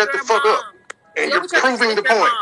Shut the fuck up. And you're proving the point.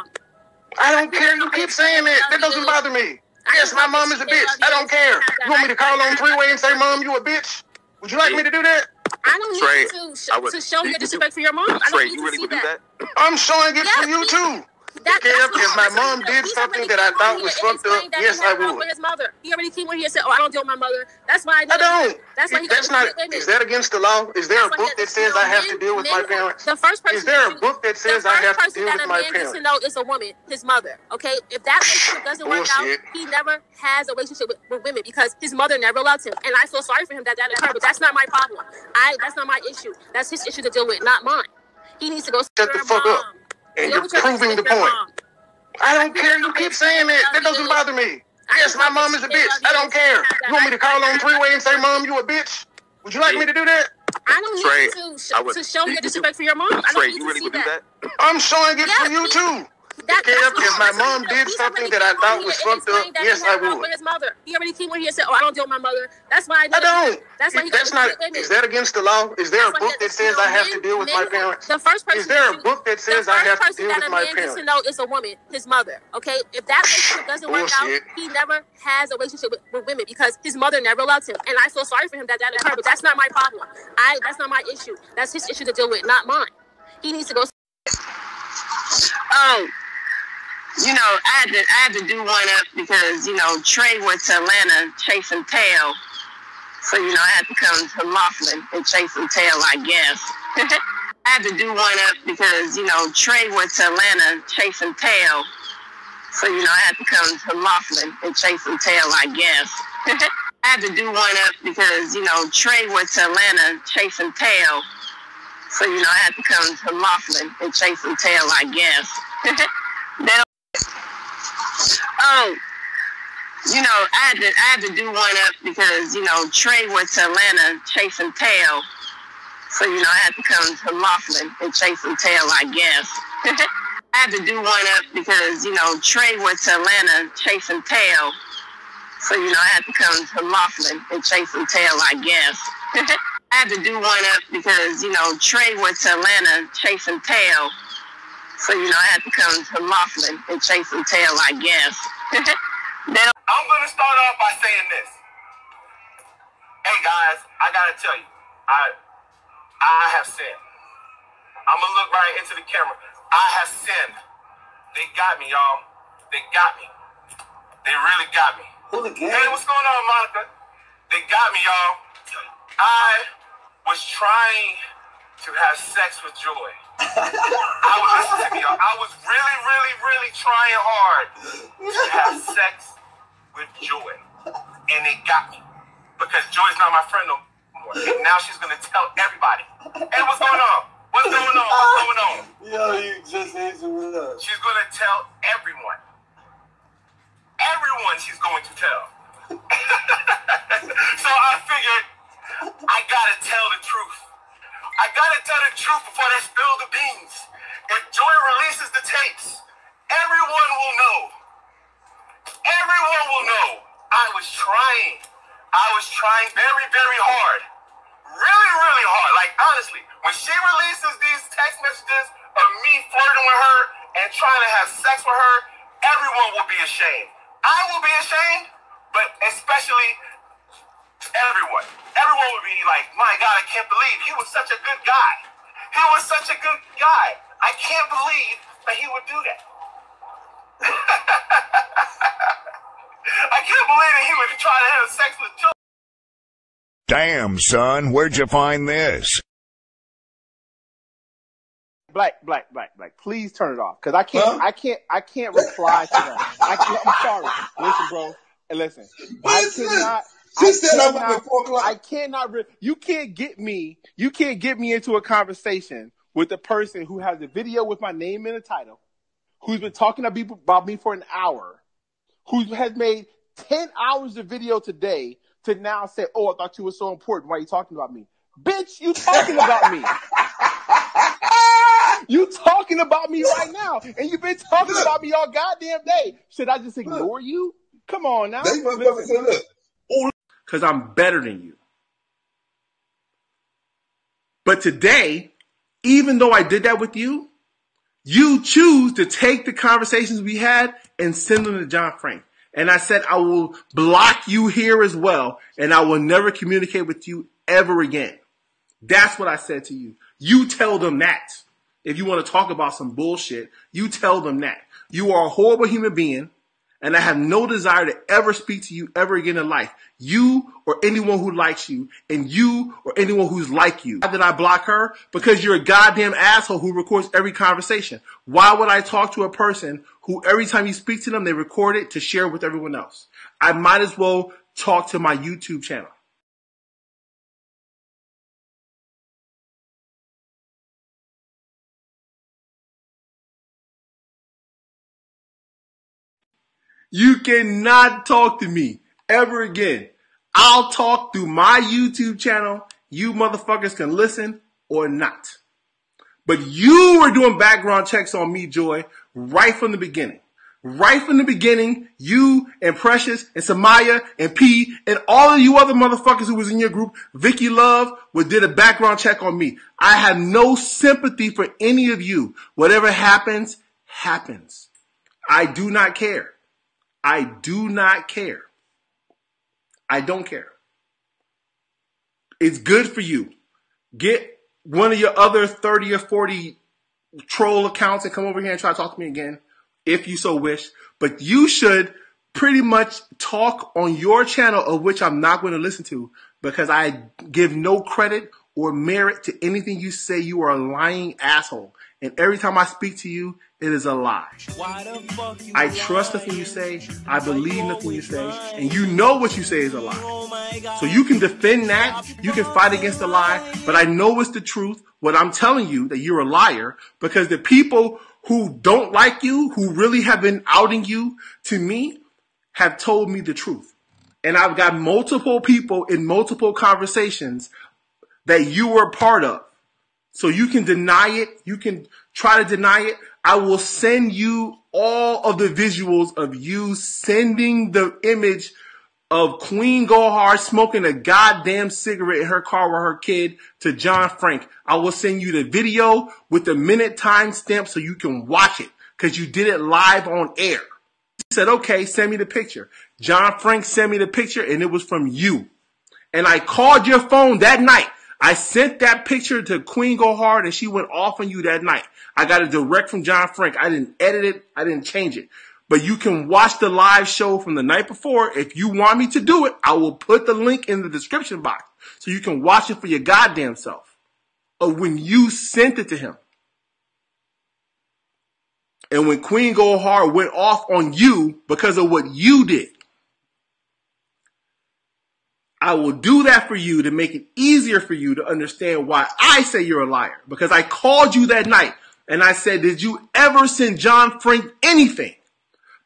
I don't care. You keep saying that. That doesn't bother me. Yes, my mom is a bitch. I don't care. You want me to call on three way and say, Mom, you a bitch? Would you like me to do that? I don't need to, sh- to show your disrespect for your mom. I don't need to see that. I'm showing it for you too. That, Kev, if my mom did something that I thought was fucked up, yes, I would. With his mother, he already came here and said, "Oh, I don't deal with my mother." That's why I, I don't. That's why he that's not. Is that against the law? Is there a book that says I have to deal with my parents? The first person. Is there a book that says I have to deal with my parents? to know is a woman, his mother. Okay, if that relationship doesn't work out, he never has a relationship with, with women because his mother never loved him, and I feel sorry for him that that occurred. But that's not my problem. I that's not my issue. That's his issue to deal with, not mine. He needs to go. Shut the fuck up. And you're proving the point. I don't care. You keep saying that. That doesn't bother me. Yes, my mom is a bitch. I don't care. You want me to call on three way and say, Mom, you a bitch? Would you like me to do that? I don't need to, sh- to show your disrespect for your mom. I don't need to see that. I'm showing it for you too. That, if my mom did something that I thought was fucked up, yes, I would. With his mother, he already came here and said, "Oh, I don't deal with my mother." That's why I, I don't. That's why he That's not. Is that against the law? Is there a book that says I have to deal with my parents? The first person. Is there a book that says I have to deal with my parents? to know is a woman, his mother. Okay, if that relationship doesn't work out, he never has a relationship with, with women because his mother never loved him, and I feel sorry for him that that occurred. But that's not my problem. I. That's not my issue. That's his issue to deal with, not mine. He needs to go. Oh you know, I had to I had to do one up because you know Trey went to Atlanta chasing tail, so you know I had to come to Laughlin and chasing tail, I guess. I had to do one up because you know Trey went to Atlanta chasing tail, so you know I had to come to Laughlin and chasing tail, I guess. I had to do one up because you know Trey went to Atlanta chasing tail, so you know I had to come to Laughlin and chasing tail, I guess. Oh, you know, I had to I had to do one up because you know Trey went to Atlanta chasing tail, so you know I had to come to Laughlin and chase chasing tail, I guess. I had to do one up because you know Trey went to Atlanta chasing tail, so you know I had to come to Laughlin and chase chasing tail, I guess. I had to do one up because you know Trey went to Atlanta chasing tail. So, you know, I had to come to Laughlin and chase some tail, I guess. then, I'm going to start off by saying this. Hey, guys, I got to tell you, I, I have sinned. I'm going to look right into the camera. I have sinned. They got me, y'all. They got me. They really got me. Hey, what's going on, Monica? They got me, y'all. I was trying to have sex with Joy. I was. I was really, really, really trying hard to have sex with Joy, and it got me because Joy's not my friend no more. And now she's gonna tell everybody. Hey, what's going on? What's going on? What's going on? Yo, you just answered with us. She's gonna tell everyone. Everyone she's going to tell. so I figured I gotta tell the truth. I gotta tell the truth before they spill the beans. If Joy releases the tapes, everyone will know. Everyone will know I was trying. I was trying very, very hard. Really, really hard. Like, honestly, when she releases these text messages of me flirting with her and trying to have sex with her, everyone will be ashamed. I will be ashamed, but especially everyone. Everyone would be like, my God, I can't believe he was such a good guy. He was such a good guy. I can't believe that he would do that. I can't believe that he would try to have sex with children. Damn, son, where'd you find this? Black, black, black, black. Please turn it off, cause I can't, huh? I can't, I can't reply to that. I can't, I'm sorry. Listen, bro, and listen. listen. I cannot. She up at four o'clock. I cannot. Re- you can't get me. You can't get me into a conversation with a person who has a video with my name in the title, who's been talking to people about me for an hour, who has made ten hours of video today to now say, "Oh, I thought you were so important. Why are you talking about me, bitch? You talking about me." You talking about me right now, and you've been talking about me all goddamn day. Should I just ignore you? Come on now. They motherfucker said, "Look, because I'm better than you. But today, even though I did that with you, You choose to take the conversations we had and send them to John Frank. And I said, I will block you here as well, and I will never communicate with you ever again. That's what I said to you. You tell them that. If you want to talk about some bullshit, you tell them that. You are a horrible human being and I have no desire to ever speak to you ever again in life. You or anyone who likes you, and you or anyone who's like you. Why did I block her? Because you're a goddamn asshole who records every conversation. Why would I talk to a person who every time you speak to them, they record it to share with everyone else? I might as well talk to my YouTube channel. You cannot talk to me ever again. I'll talk through my YouTube channel. You motherfuckers can listen or not. But you were doing background checks on me, Joy, right from the beginning. Right from the beginning, you and Precious and Samaya and P and all of you other motherfuckers who was in your group, Vicky Love, would did a background check on me. I have no sympathy for any of you. Whatever happens, happens. I do not care. I do not care. I don't care. It's good for you. Get one of your other 30 or 40 troll accounts and come over here and try to talk to me again if you so wish. But you should pretty much talk on your channel of which I'm not going to listen to because I give no credit or merit to anything you say. You are a lying asshole. And every time I speak to you, it is a lie. I trust nothing you say. I believe nothing you say. And you know what you say is a lie. So you can defend that. You can fight against the lie. But I know it's the truth. What I'm telling you that you're a liar because the people who don't like you, who really have been outing you to me, have told me the truth. And I've got multiple people in multiple conversations that you were part of. So you can deny it. You can try to deny it. I will send you all of the visuals of you sending the image of Queen Gohar smoking a goddamn cigarette in her car with her kid to John Frank. I will send you the video with the minute time stamp so you can watch it because you did it live on air. He said, okay, send me the picture. John Frank sent me the picture and it was from you. And I called your phone that night. I sent that picture to Queen Gohar and she went off on you that night. I got it direct from John Frank. I didn't edit it. I didn't change it. But you can watch the live show from the night before. If you want me to do it, I will put the link in the description box so you can watch it for your goddamn self of when you sent it to him. And when Queen Gohar went off on you because of what you did. I will do that for you to make it easier for you to understand why I say you're a liar. Because I called you that night and I said, did you ever send John Frank anything?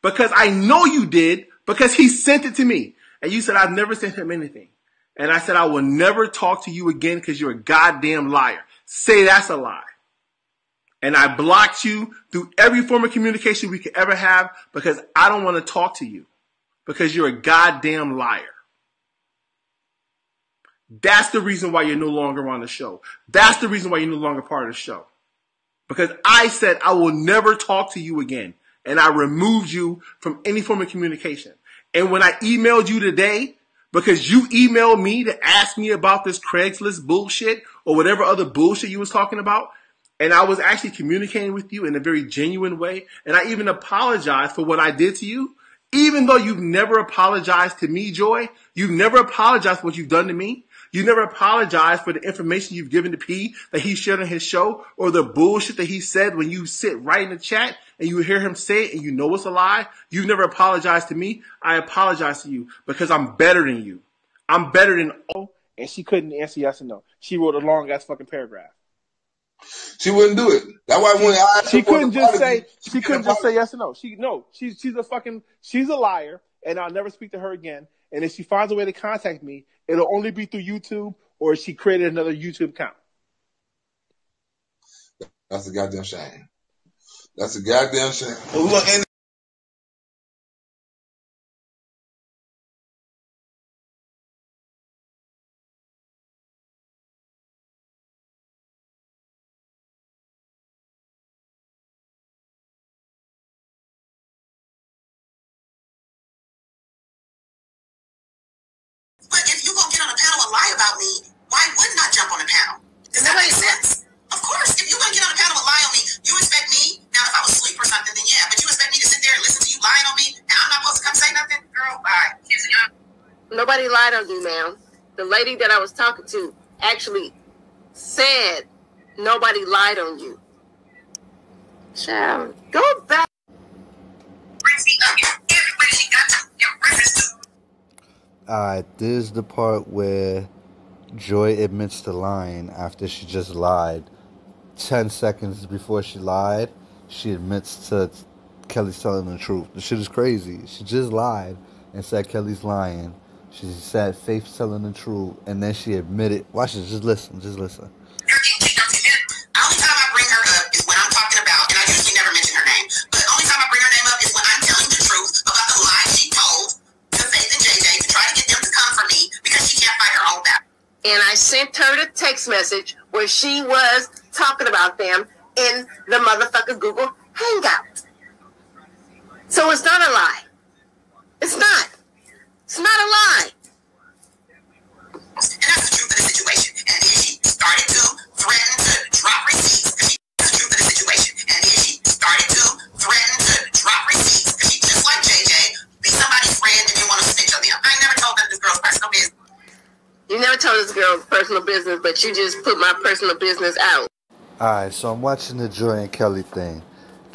Because I know you did because he sent it to me. And you said, I've never sent him anything. And I said, I will never talk to you again because you're a goddamn liar. Say that's a lie. And I blocked you through every form of communication we could ever have because I don't want to talk to you because you're a goddamn liar. That's the reason why you're no longer on the show. That's the reason why you're no longer part of the show. Because I said I will never talk to you again. And I removed you from any form of communication. And when I emailed you today, because you emailed me to ask me about this Craigslist bullshit or whatever other bullshit you was talking about, and I was actually communicating with you in a very genuine way, and I even apologized for what I did to you, even though you've never apologized to me, Joy, you've never apologized for what you've done to me. You never apologize for the information you've given to P that he shared on his show or the bullshit that he said when you sit right in the chat and you hear him say it and you know it's a lie. You've never apologized to me. I apologize to you because I'm better than you. I'm better than all. And she couldn't answer yes or no. She wrote a long ass fucking paragraph. She wouldn't do it. That's why when I she couldn't just say she couldn't just say yes or no. She no, she's she's a fucking she's a liar, and I'll never speak to her again. And if she finds a way to contact me, it'll only be through YouTube or she created another YouTube account. That's a goddamn shame. That's a goddamn shame. Well, we're you, ma'am. The lady that I was talking to actually said nobody lied on you. Child, go back. Alright, this is the part where Joy admits to lying after she just lied. 10 seconds before she lied, she admits to Kelly's telling the truth. The shit is crazy. She just lied and said Kelly's lying. She said Faith's telling the truth, and then she admitted. Watch this. Just listen. Just listen. The only time I bring her up is when I'm talking about, and I usually never mention her name. But only time I bring her name up is when I'm telling the truth about the lie she told the faith and JJ to try to get them to come for me because she can't find her own back. And I sent her the text message where she was talking about them in the motherfucker Google Hangout. So it's not a lie. It's not. It's not a lie. And that's the truth of the situation. And then she started to threaten to drop receipts. That's the truth of the situation. And then she started to threaten to drop receipts. She just like JJ, be somebody's friend and you want to snitch on them. I never told them this girl's personal business. You never told this girl personal business, but you just put my personal business out. Alright, so I'm watching the Joy and Kelly thing.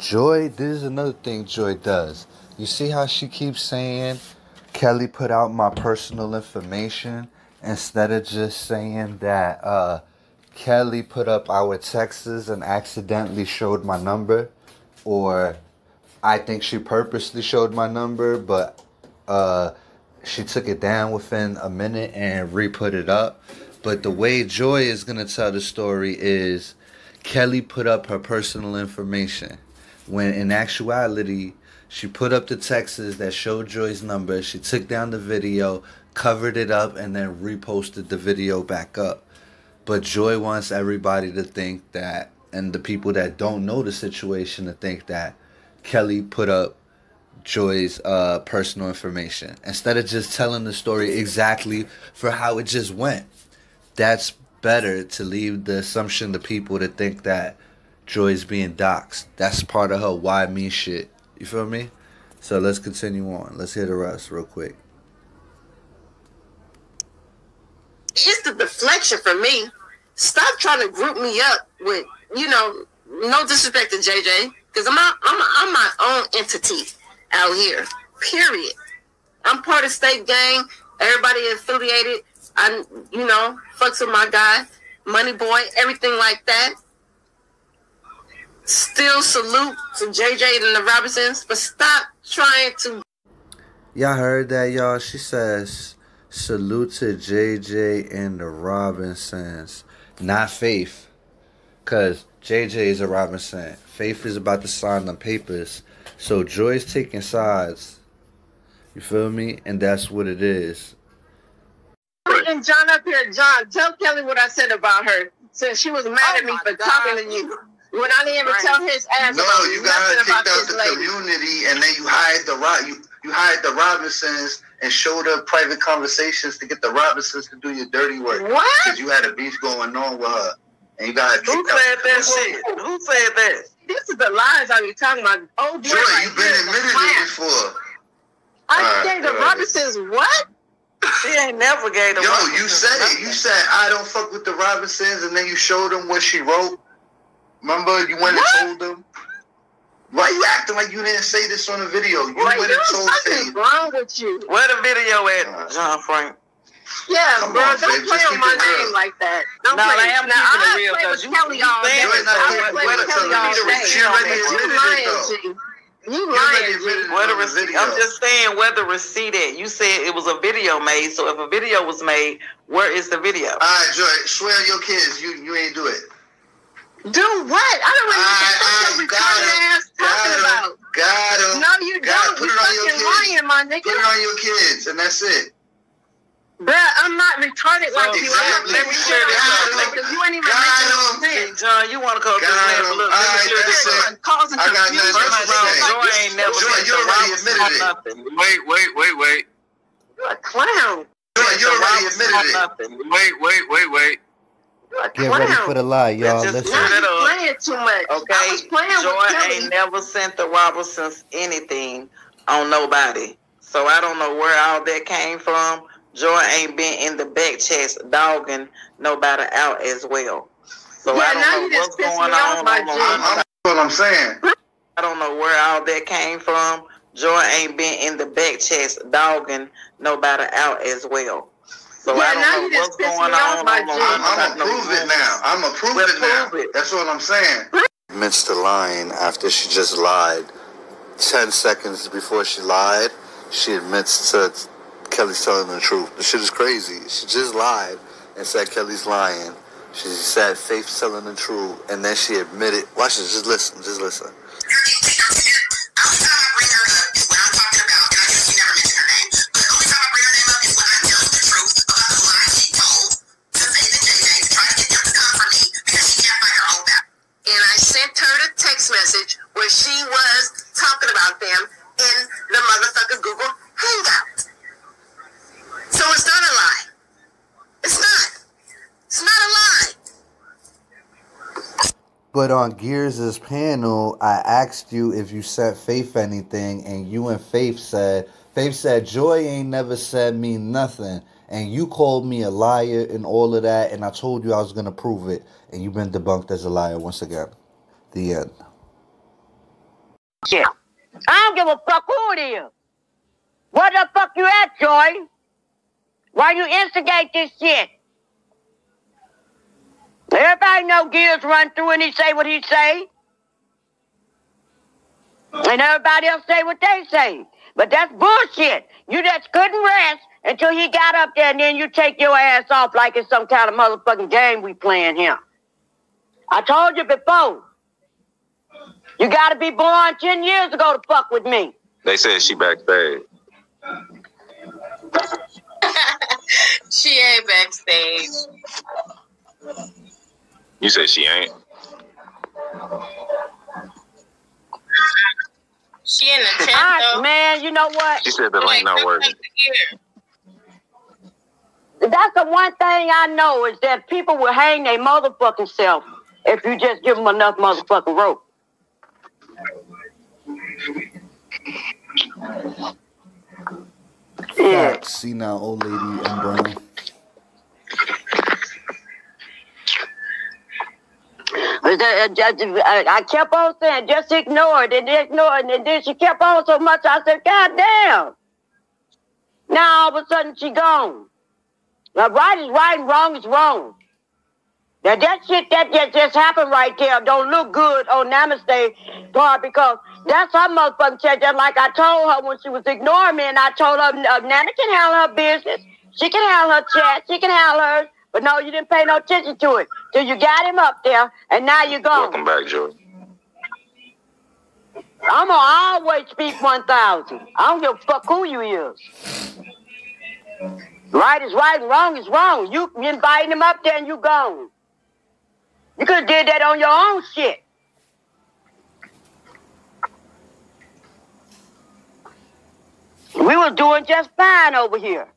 Joy, this is another thing Joy does. You see how she keeps saying Kelly put out my personal information instead of just saying that uh, Kelly put up our texts and accidentally showed my number, or I think she purposely showed my number, but uh, she took it down within a minute and re-put it up. But the way Joy is gonna tell the story is Kelly put up her personal information when in actuality she put up the texts that showed Joy's number. She took down the video, covered it up, and then reposted the video back up. But Joy wants everybody to think that, and the people that don't know the situation to think that Kelly put up Joy's uh, personal information instead of just telling the story exactly for how it just went. That's better to leave the assumption to people to think that Joy's being doxxed. That's part of her why me shit. You feel me? So let's continue on. Let's hear the rest real quick. It's the deflection for me. Stop trying to group me up with, you know, no disrespect to JJ, because I'm, I'm, I'm my own entity out here. Period. I'm part of State Gang. Everybody affiliated. I, you know, fucks with my guy, Money Boy, everything like that. Still salute to JJ and the Robinsons, but stop trying to. Y'all heard that, y'all? She says, salute to JJ and the Robinsons, not Faith. Because JJ is a Robinson. Faith is about to sign the papers. So Joy's taking sides. You feel me? And that's what it is. And John up here, John, tell Kelly what I said about her. Since she was mad oh at me for God. talking to you. When I didn't even right. tell his ass. No, you got her kicked out the lady. community, and then you hired the Rob. You you hired the Robinsons and showed up private conversations to get the Robinsons to do your dirty work. What? Because you had a beef going on with her, and you got her Who said that shit? Who said that? This is the lies I be talking about. Oh, Joy, right you've been admitted it before. I uh, gave the Robinsons what? She ain't never gave the Yo, Robinsons you said it. You said I don't fuck with the Robinsons, and then you showed them what she wrote. Remember, you went what? and told them. Why you acting like you didn't say this on the video? You Wait, went and told Faith. wrong with you? Where the video at, uh, John Frank? Yeah, Come bro, on, don't play on my name like that. Don't no, play. I am now, keeping I it real because you, Kelly all day. You ain't not I play with Kelly all day. She already admitted it, though. You lying, Where the receipt? I'm just saying where the receipt at. You said it was a video made, so if a video was made, where is the video? All right, Joy, swear your kids, you you ain't do it. Do what? I don't know what you retarded ass talking got about. Got him. No, you got don't. Put you it on your fucking kids. lying, my nigga. Put it on your kids, and that's it. Bruh, I'm not retarded So, like you. I'm not Let me share this retarded out. Let because you ain't even Got making no him. Hey, sense. John, you want to call this Got man him. for look? Let me Alright, share this that's it. Causing I got confusion. nothing First else of all, to say. Joy ain't never Joy, sent you the already Robinson admitted it. nothing. Wait, wait, wait, wait. You're a clown. Joy, you The already Robinson admitted it. nothing. Wait, wait, wait, wait. You're a Get ready for the lie, y'all. Let's Let's Now it playing too much. Okay. I Okay, was playing Joy with ain't never sent the Robinsons anything on nobody. So I don't know where all that came from. Joy ain't been in the back chest dogging nobody out as well. So yeah, I don't know what's going on. That's what I'm saying. I don't know where all that came from. Joy ain't been in the back chest dogging nobody out as well. So yeah, I don't know what's going on. I'm, I'm gonna prove it now. I'm gonna prove it now. It. That's what I'm saying. Admits to lying after she just lied. Ten seconds before she lied, she admits to Kelly's telling the truth. The shit is crazy. She just lied and said Kelly's lying. She said Faith's telling the truth, and then she admitted. Watch this. Just listen. Just listen. Where she was talking about them in the motherfucker Google Hangout. So it's not a lie. It's not. It's not a lie. But on Gears' panel, I asked you if you sent Faith anything, and you and Faith said, Faith said, Joy ain't never said me nothing. And you called me a liar and all of that, and I told you I was going to prove it. And you've been debunked as a liar once again. The end. Shit. I don't give a fuck who it is. Where the fuck you at, Joy? Why you instigate this shit? Everybody know Gears run through and he say what he say. And everybody else say what they say. But that's bullshit. You just couldn't rest until he got up there and then you take your ass off like it's some kind of motherfucking game we playing here. I told you before. You got to be born 10 years ago to fuck with me. They said she backstage. she ain't backstage. You said she ain't? She in the chat, though. Man, you know what? She said the link not working. That's the one thing I know is that people will hang their motherfucking self if you just give them enough motherfucking rope. See now, old lady and brown. Uh, uh, I kept on saying, just ignore it and ignore it. And then she kept on so much, I said, God damn. Now all of a sudden she gone. Now right is right and wrong is wrong. Now that shit that just, just happened right there don't look good on Namaste part because that's her motherfucking check. Just like I told her when she was ignoring me, and I told her uh, Nana can handle her business. She can handle her chat. She can handle hers. But no, you didn't pay no attention to it till you got him up there, and now you're gone. Welcome back, Joey. I'm gonna always speak one thousand. I don't give a fuck who you is. Right is right and wrong is wrong. You inviting him up there and you gone. You could have did that on your own shit. We was doing just fine over here.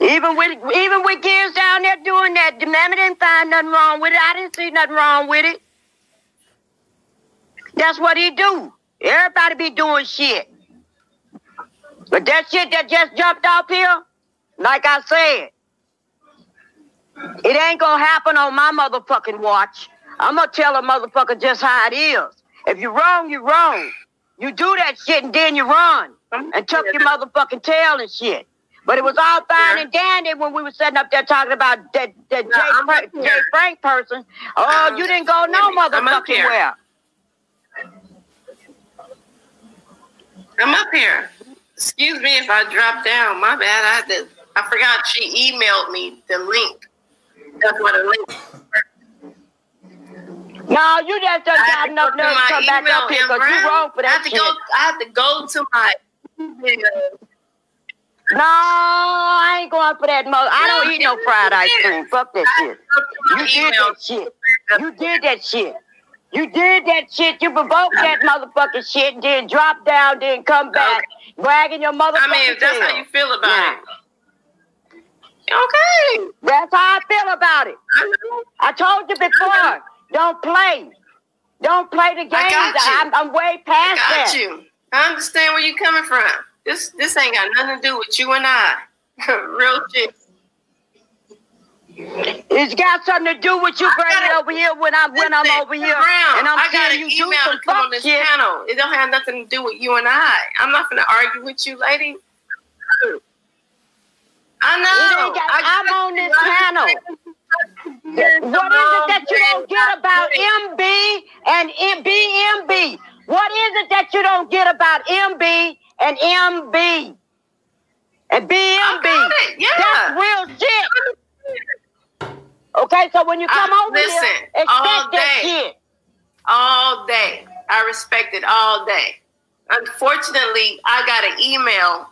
Even with even with kids down there doing that, the mammy didn't find nothing wrong with it. I didn't see nothing wrong with it. That's what he do. Everybody be doing shit. But that shit that just jumped off here, like I said, it ain't gonna happen on my motherfucking watch. I'm gonna tell a motherfucker just how it is. If you're wrong, you're wrong. You do that shit and then you run and tuck your motherfucking tail and shit. But it was all fine and dandy when we were sitting up there talking about that, that no, Jay, Jay Frank person. Oh, um, you didn't go no motherfucking where. I'm up here. Excuse me if I drop down. My bad. I did. I forgot she emailed me the link. That's what. No, you just don't got enough nerve to come back up here because you wrong for that I have to shit. Go, I have to go to my No, I ain't going for that. Mo- I don't eat no fried ice cream. Fuck that shit. You did that shit. You did that shit. You did that shit. You provoked that motherfucking shit, then drop down, then come back, okay. bragging your motherfucking I mean, that's how you feel about yeah. it. Okay. That's how I feel about it. I told you before. Don't play. Don't play the game. I. I'm, I'm way past I got that. you. I understand where you're coming from. This this ain't got nothing to do with you and I. Real shit. It's got something to do with you bringing over here when I'm when I'm over here Brown, and I'm I got an you do email some to come on this shit. panel. It don't have nothing to do with you and I. I'm not gonna argue with you, lady. I It know. ain't got- I I'm on this panel. What is it that you don't get about MB and BMB? What is it that you don't get about MB and MB and BMB? yeah. That's real shit. Okay, so when you come I- over here, expect all that day. shit. all day. I respect it all day. Unfortunately, I got an email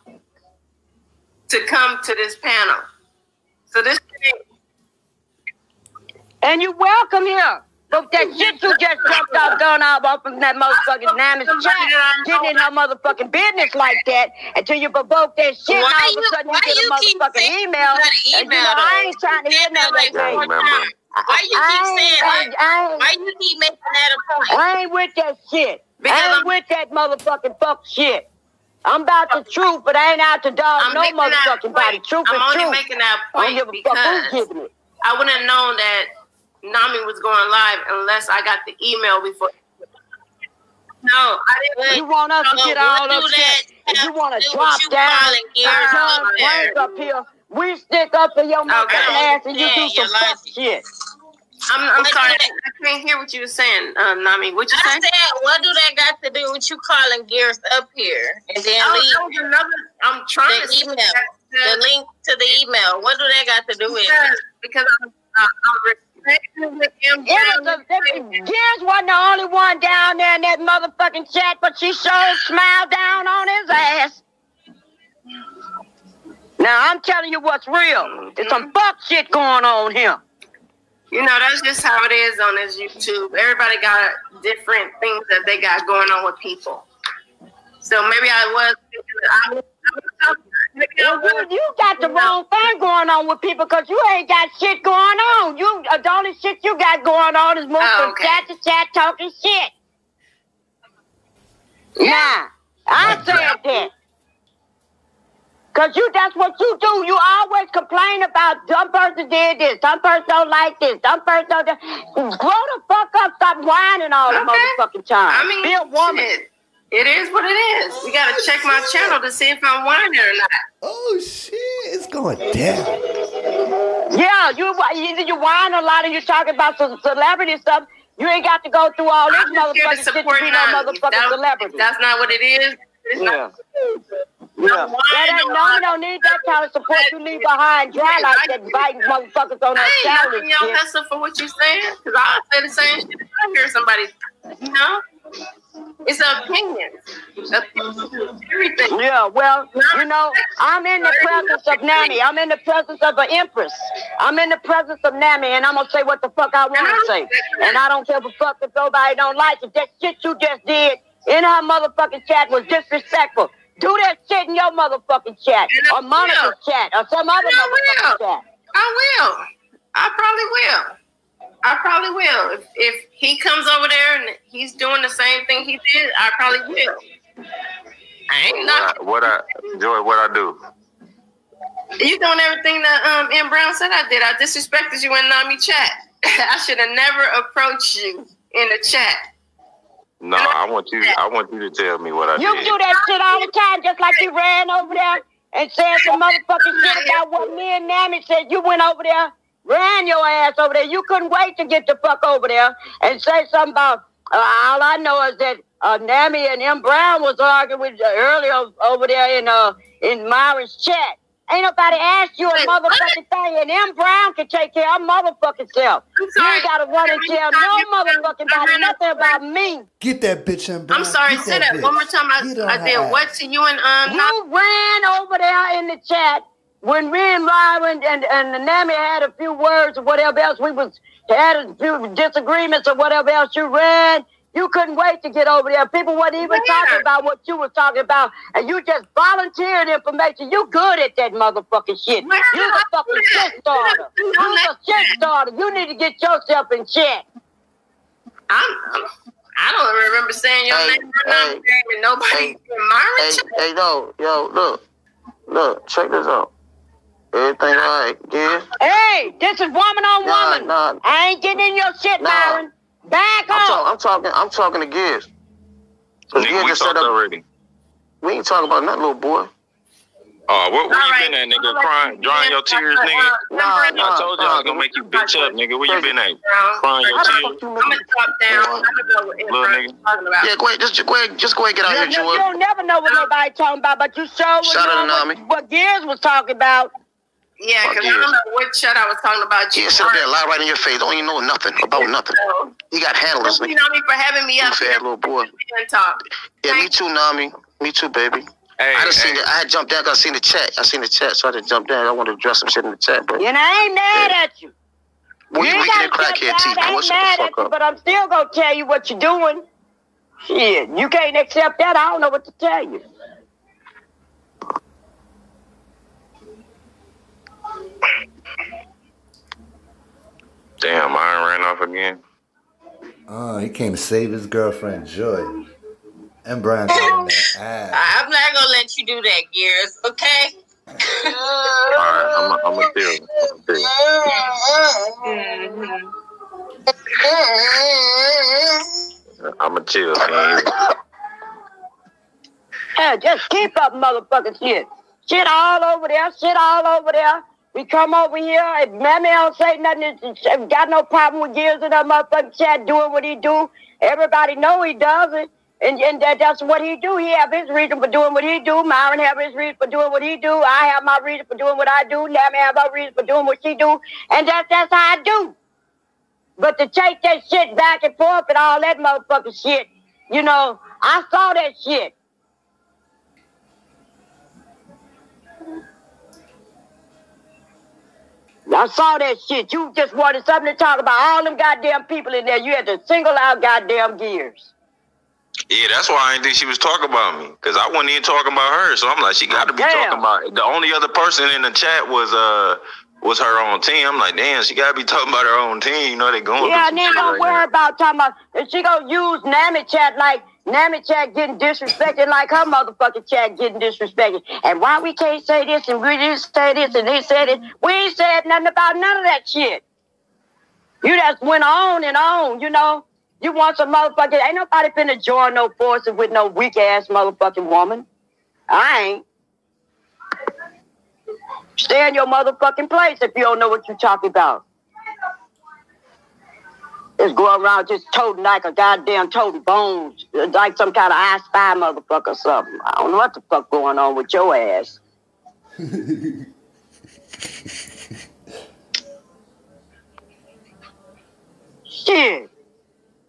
to come to this panel. So this And you're welcome here. But that shit you just jumped off going off off from that motherfucking Nama's chat, getting in her motherfucking business like that until you provoke that shit Why all of a sudden you get a motherfucking email. an And you know, I ain't trying to hear none of Like, that. four shit. times. Why you I keep ain't- saying? I Why you keep making that a point? I ain't with that shit. Because I ain't I'm- with that motherfucking fuck shit. I'm about the truth, but I ain't out to dog I'm no motherfucking body. Truth I'm is only truth. making that I don't point give a fuck who's because giving it. I wouldn't have known that Nami was going live unless I got the email before. No, I didn't. You want us to get we'll all do upset? that. If you want to drop down, calling gears turn up there. rank up here, we stick up for your motherfucking ass and you do Yeah, some fuck shit. I'm, I'm sorry, I can't hear what you were saying, uh, Nami. What you saying? I saying? said, what do that got to do with you calling Gears up here and then Oh, leave another. I'm trying the to email, the link to the email? What do that got to do with it? because, because I'm, uh, I'm respecting the M. It Gears wasn't the only one down there in that motherfucking chat, but she sure smiled down on his ass. Now I'm telling you what's real. There's some fuck shit going on here. You know, that's just how it is on this YouTube. Everybody got different things that they got going on with people. So maybe I was. I was, I was talking. Maybe I Well, you, you got the wrong thing going on with people because you ain't got shit going on. You uh, the only shit you got going on is moving Oh, from okay. chat to chat talking shit. Yeah, I said that. Cause you that's what you do. You always complain about some person did this, some person don't like this, some person don't Grow the fuck up, stop whining all the Okay. motherfucking time. I mean, Be a woman. shit. It is what it is. We gotta check my channel to see if I'm whining or not. Oh shit, it's going down. Yeah, you either you whine a lot and you're talking about some celebrity stuff. You ain't got to go through all this I'm just here to motherfucking shit to be no Nami. Motherfucking that- celebrity. That's not what it is. It's Yeah. not. Yeah. That ain't, no, we don't need that kind of support you leave behind dry like that biting motherfuckers on that I ain't salad knocking your shit. hustle for what you saying, because I say the same shit if I hear somebody, you know? It's an opinion. Everything. Yeah, well, you know, I'm in the presence of Nami. I'm in the presence of an empress. I'm in the presence of Nami, and I'm gonna say what the fuck I want to say. And I don't give a fuck if nobody don't like it. That shit you just did in her motherfucking chat was disrespectful. Do that shit in your motherfucking chat, or Monica's chat, or some other motherfucking chat. I will. I probably will. I probably will. If if he comes over there and he's doing the same thing he did, I probably will. I ain't not. What I, Joy, what I do? You doing everything that um M Brown said I did. I disrespected you in Nami chat. I should have never approached you in the chat. No, I want you. I want you to tell me what I You did. do that shit all the time, just like you ran over there and said some motherfucking shit about what me and Nami said. You went over there, ran your ass over there. You couldn't wait to get the fuck over there and say something about. Uh, all I know is that uh, Nami and M Brown was arguing with, uh, earlier over there in uh in Myra's chat. Ain't nobody asked you a motherfucking thing, and M Brown can take care of her motherfucking self. You ain't gotta run and tell no motherfucking body nothing about me. Get that bitch in. I'm sorry, Get say that bitch. one more time. I, Get I her did what to you and um You ran over there in the chat when me and Myron and, and, and Nami had a few words or whatever else. We was had a few disagreements or whatever else. You ran. You couldn't wait to get over there. People weren't even talking about what you was talking about, and you just volunteered information. You good at that motherfucking shit. You the fucking shit starter. You the shit starter. You need to get yourself in check. I'm, I'm I don't remember saying your hey, name or hey, and nobody hey, Myron. Hey, hey, no, yo, look, look, check this out. Everything all right, yeah? Hey, this is woman on nah, woman. Nah. I ain't getting in your shit, nah. Myron. Back I'm, talk, I'm talking. I'm talking to Gibbs. Nigga, Gibbs just said already. We ain't talking about nothing, little boy. Oh, uh, where, where you right. been at, nigga? Crying, drying your tears, nigga. Nah, nah, I told y'all I was gonna make you bitch up, nigga. Where you been at? Crying your tears. I'm gonna talk down. I don't know what Little nigga. Yeah, go ahead. Just, go ahead. Just go ahead. Get out you, here, Joel. You don't never know what nobody talking about, but you sure Shout out to what, what Gears was talking about. Yeah, because I don't know what shut I was talking about. You yeah, sit there, lie right in your face. Don't even know nothing about nothing. You got handlers. You know me for having me up. Fat little boy. Talk. Yeah, me too, Nami. Me too, baby. Hey, I just hey. seen it. I had jumped down. I seen the chat. I seen the chat, so I just jumped down. I wanted to address some shit in the chat, but you know, I ain't mad yeah. at you. Well, you, you wicked and crackhead, T. I ain't mad at you, but I'm still gonna tell you what you're doing. Shit, you can't accept that. I don't know what to tell you. Damn, Iron ran off again. Oh, he came to save his girlfriend Joy. And Brian I'm not gonna let you do that, Gears. Okay. All right, I'm a, I'm a deal. I'm a chill. Hey, just keep up, motherfucking shit. Shit all over there. Shit all over there. We come over here, and Mammy don't say nothing. Got no problem with Gears and that motherfucking chat doing what he do. Everybody know he does it. And, and that, that's what he do. He have his reason for doing what he do. Myron have his reason for doing what he do. I have my reason for doing what I do. Mammy have her reason for doing what she do. And that's, that's how I do. But to take that shit back and forth and all that motherfucking shit, you know, I saw that shit. I saw that shit. You just wanted something to talk about. All them goddamn people in there. You had to single out goddamn gears. Yeah, that's why I didn't think she was talking about me. Cause I wasn't even talking about her. So I'm like, she got to be damn. talking about. It. The only other person in the chat was uh was her own team. I'm like, damn, she got to be talking about her own team. You know they going. Yeah, and then don't right worry now. about talking about. She gonna use Nami chat like Nami chat getting disrespected like her motherfucking chat getting disrespected. And why we can't say this and we didn't say this and they said it. We ain't said nothing about none of that shit. You just went on and on, you know. You want some motherfucking ain't nobody finna join no forces with no weak ass motherfucking woman. I ain't. Stay in your motherfucking place if you don't know what you're talking about. Just go around just toting like a goddamn toting bones, like some kind of I spy motherfucker or something. I don't know what the fuck going on with your ass. Shit.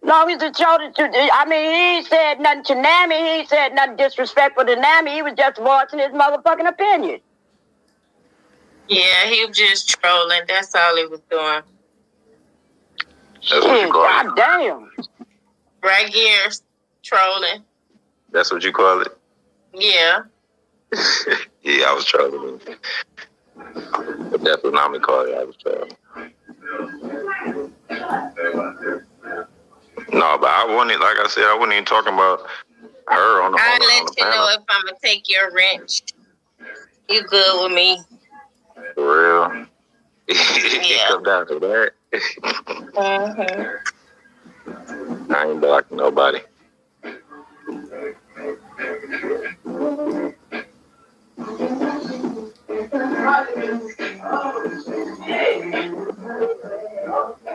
Long as the children, I mean, he said nothing to Nami. He said nothing disrespectful to Nami. He was just voicing his motherfucking opinion. Yeah, he was just trolling. That's all he was doing. That's what you call God it. damn. Right gears, trolling. That's what you call it? Yeah. yeah, I was trolling. But that's what Nami called it. I was trolling. No, but I wasn't, like I said, I wasn't even talking about her on the I'll let you know if I'm going to take your wrench. You good with me. For real? it come down to that. Mm-hmm. I ain't blocking nobody.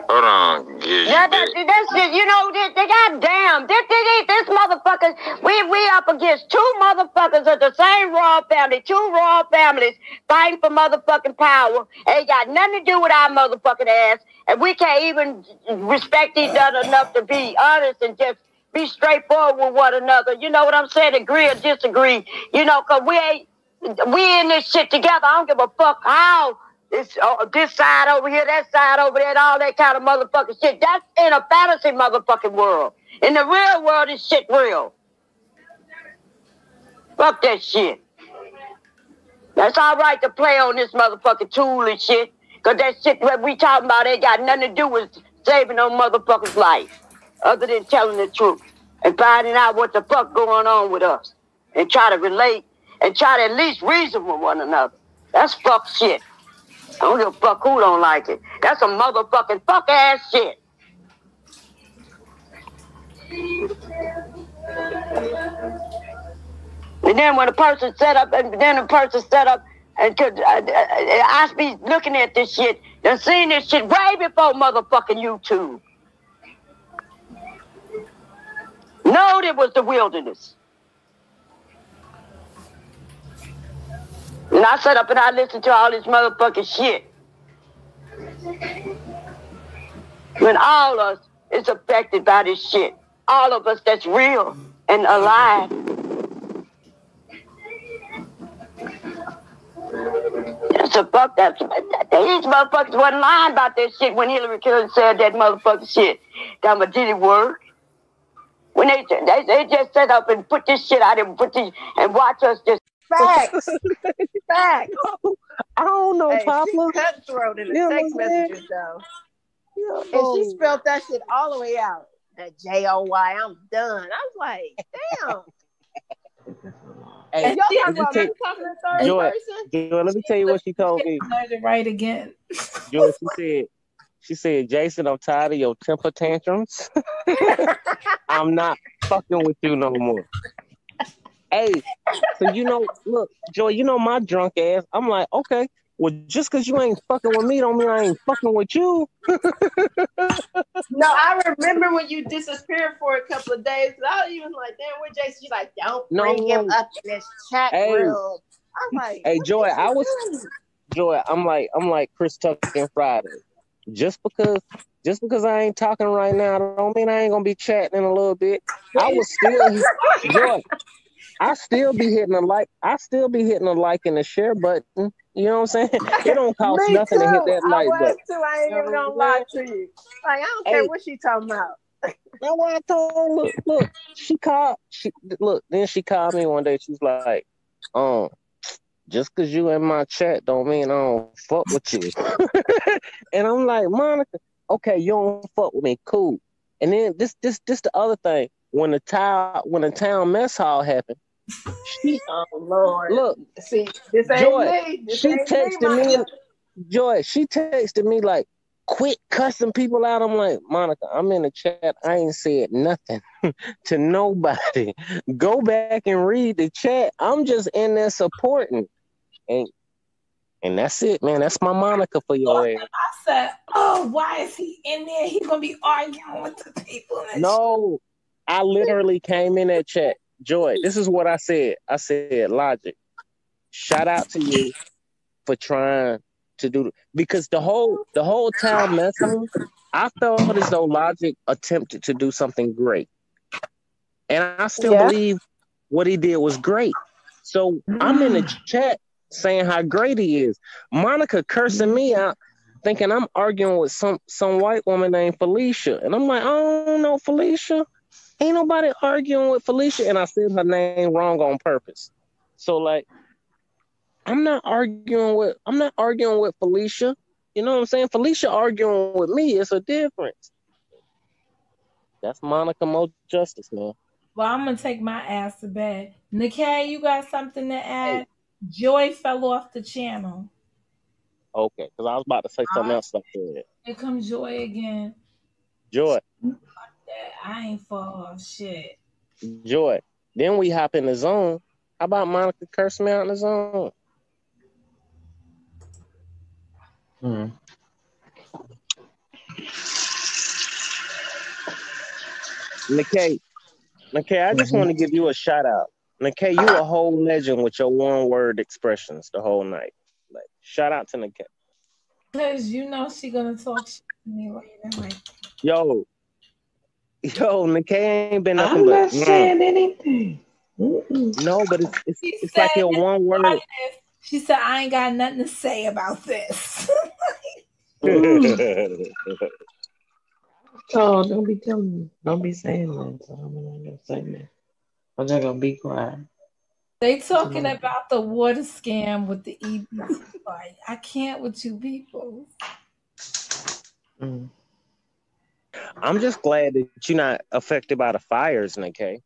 Hold on, yeah, that, that's you know, they, they goddamn, this, this, this motherfuckers, we we up against two motherfuckers of the same royal family, two royal families fighting for motherfucking power. Ain't got nothing to do with our motherfucking ass, and we can't even respect each other enough to be honest and just be straightforward with one another. You know what I'm saying? Agree or disagree. You know, cause we ain't we in this shit together. I don't give a fuck how this uh, this side over here, that side over there, all that kind of motherfucking shit. That's in a fantasy motherfucking world. In the real world, this shit real. Fuck that shit. That's all right to play on this motherfucking tool and shit. Cause that shit that we talking about ain't got nothing to do with saving no motherfucker's life. other than telling the truth and finding out what the fuck going on with us and try to relate and try to at least reason with one another. That's fuck shit. I don't give a fuck who don't like it. That's a motherfucking fuck ass shit. And then when a person set up, and then a person set up, and could, uh, uh, I be looking at this shit, and seeing this shit way before motherfucking YouTube. No, it was the wilderness. And I sat up and I listened to all this motherfucking shit. When all of us is affected by this shit. All of us that's real and alive. So fuck that. These motherfuckers wasn't lying about that shit when Hillary Clinton said that motherfucking shit. That did it work? When they, they they just set up and put this shit out and put this and watch us just Facts. Facts. I don't know, Hey, Papa. she cutthroat in the You text what I'm messages though. You And she spelled that shit all the way out. That J O Y. I'm done. I was like, damn. Hey, And y'all let talking me about tell- me talking in third Joy, person? Joy, let me tell you what she told me. Learn to write again. Joy, she said, she said, Jason, I'm tired of your temper tantrums. I'm not fucking with you no more. Hey, so you know, look, Joy, you know my drunk ass. I'm like, okay, well, just because you ain't fucking with me don't mean I ain't fucking with you. No, I remember when you disappeared for a couple of days. I was even like, damn, where Jason? She's like, don't No. bring him up in this chat Hey. room. I'm like, Hey, Joy, I was doing? Joy. I'm like, I'm like Chris Tucker and Friday. Just because, just because I ain't talking right now, don't mean I ain't gonna be chatting in a little bit. I was still, Joy. I still be hitting a like. I still be hitting a like and a share button. You know what I'm saying? It don't cost nothing too. to hit that I like button. too. I ain't You know even gonna lie to you. Like, I don't care Hey. what she talking about. That's why I told her, look, look, she called, she, look, then she called me one day. She's like, um, just cause you in my chat don't mean I don't fuck with you. and I'm like, Monica, okay, you don't fuck with me, cool. And then this, this, this the other thing. When the town, when the town mess hall happened, she, Oh Lord. look, See, this ain't Joy, me. This she ain't texted me, me, Joy, she texted me like, quit cussing people out. I'm like, Monica, I'm in the chat. I ain't said nothing to nobody. Go back and read the chat. I'm just in there supporting. And and that's it, man. That's my Monica for your ass. I said, "Oh, why is he in there? He's gonna be arguing with the people." No, I literally came in that chat. Joy, this is what I said. I said, Logic, shout out to you for trying to do because the whole the whole town messing. I felt as though Logic attempted to do something great, and I still Yeah. believe what he did was great. So I'm in the mm. chat saying how great he is. Monica cursing me out, thinking I'm arguing with some some white woman named Felicia, and I'm like, I don't know Felicia. Ain't nobody arguing with Felicia, and I said her name wrong on purpose. So like, I'm not arguing with I'm not arguing with Felicia. You know what I'm saying? Felicia arguing with me is a difference. That's Monica Mo Justice, man. well, I'm gonna take my ass to bed. Nikkei, you got something to add? Joy fell off the channel. Okay, because I was about to say something uh, else. Like that. Here comes Joy again. Joy, I ain't fall off shit. Joy. Then we hop in the zone. How about Monica curse me out in the zone? Hmm. Nikkei, Nikkei, I just want to give you a shout out. Nikkei, you a whole legend with your one word expressions the whole night. Like, shout out to Nikkei. Cause you know she gonna talk shit to me later. Like, Yo, yo, Nikkei ain't been nothing I'm but not mm. saying anything. Mm-mm. no, but it's it's, it's like your one word. she said, I ain't got nothing to say about this. Oh, don't be telling me. Don't be saying that. So I'm not gonna say that. I'm just gonna be quiet. they talking about the water scam with the EBT fight. I can't with you people. Mm. I'm just glad that you're not affected by the fires, Nikkei.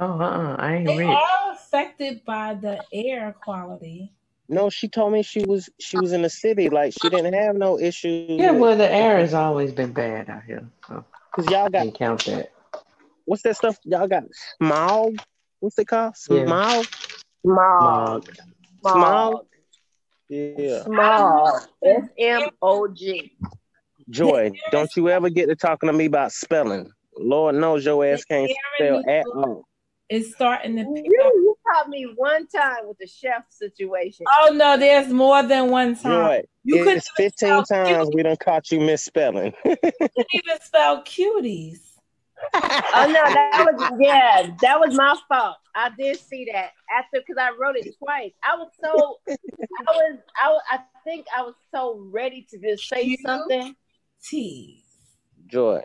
Oh, uh-uh. I ain't They rich. are affected by the air quality. No, she told me she was she was in the city, like she didn't have no issues. Yeah, well, the air has always been bad out here. So Cause y'all got can't count that. what's that stuff? Y'all got smog. What's it called? Yeah. Smog. Smog. Smog. Yeah. Smog. S M O G. Joy, don't you ever get to talking to me about spelling. Lord knows your ass can't spell at all. It's starting to pick You, up. you caught me one time with the chef situation. Oh no, there's more than one time. Joy, You could it's 15 times we done caught you misspelling. you couldn't even spell cuties. Oh no, that was yeah, that was my fault. I did see that after because I wrote it twice. I was so I was I I think I was so ready to just say something. T. Joy.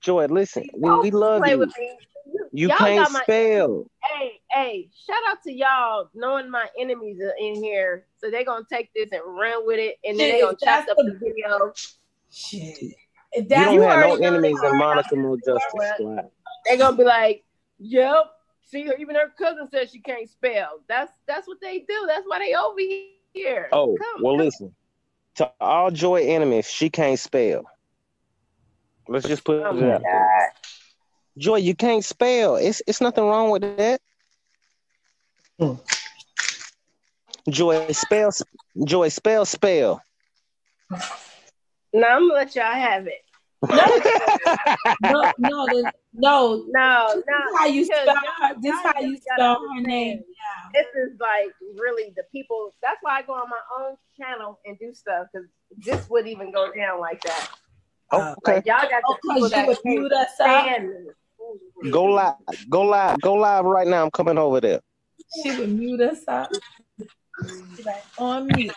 Joy, listen, we, we love you. You Y'all can't got my- spell. Hey, hey, shout out to y'all knowing my enemies are in here. So they're gonna take this and run with it and then they're gonna chop up the video. Shit. If You don't you have no enemies they in Monica Mo Justice Squad. They're gonna be like, Yep, see even her cousin says she can't spell. That's that's what they do. That's why they over here. Oh, Come well, listen. To all Joy enemies, she can't spell. Let's just put Oh it my out. Joy, you can't spell. It's it's nothing wrong with that. Hmm. Joy, spell, Joy, spell, spell. Now I'm gonna let y'all have it. No, no, no. No, no. This is how you spell y'all- This y'all how you spell her understand, name. This is like really the people. That's why I go on my own channel and do stuff because this would even go down like that. Oh, uh, okay. Like y'all got the Oh, 'cause people you that would mute us up? stand. Go live. Go live. Go live right now. I'm coming over there. She would mute us up. She like on mute.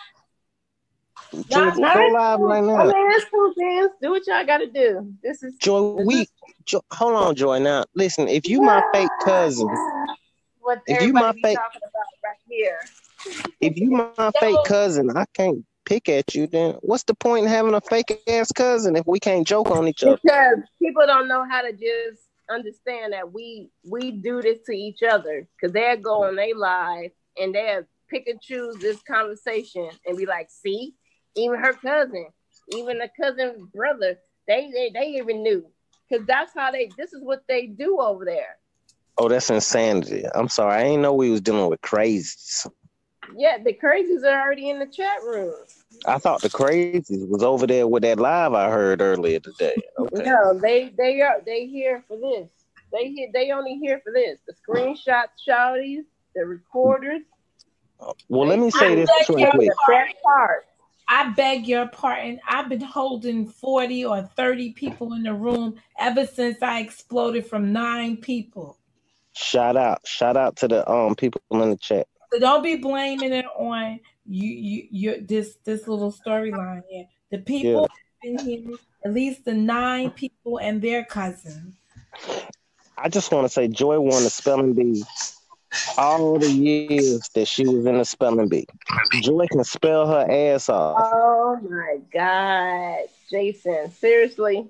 Joy, go live cool. right I now. mean, it's cool, fans. Do what y'all got to do. This is Joy, we Joy, hold on, Joy. Now, listen. If you my fake cousin, what If you everybody my fake- talking about right here. if you my fake cousin, I can't pick at you. Then what's the point in having a fake ass cousin if we can't joke on each other? because people don't know how to just understand that we we do this to each other because they'll go on they live and they'll pick and choose this conversation and be like see even her cousin even the cousin brother they they, they even knew because that's how they this is what they do over there Oh, that's insanity. I'm sorry. I didn't know we was dealing with crazies. yeah the crazies are already in the chat room I thought the crazies was over there with that live I heard earlier today. Okay. no they they are they here for this they here they only here for this the screenshots, shouties the recorders Well, let me say this I beg real your quick. pardon. part. I beg your pardon. I've been holding 40 or 30 people in the room ever since I exploded from nine people. Shout out, shout out to the um people in the chat. So don't be blaming it on you you you this this little storyline here. The people in here, at least the nine people and their cousins. I just want to say Joy won the spelling bee all the years that she was in the spelling bee. Joy can spell her ass off. Oh my God, Jason! Seriously,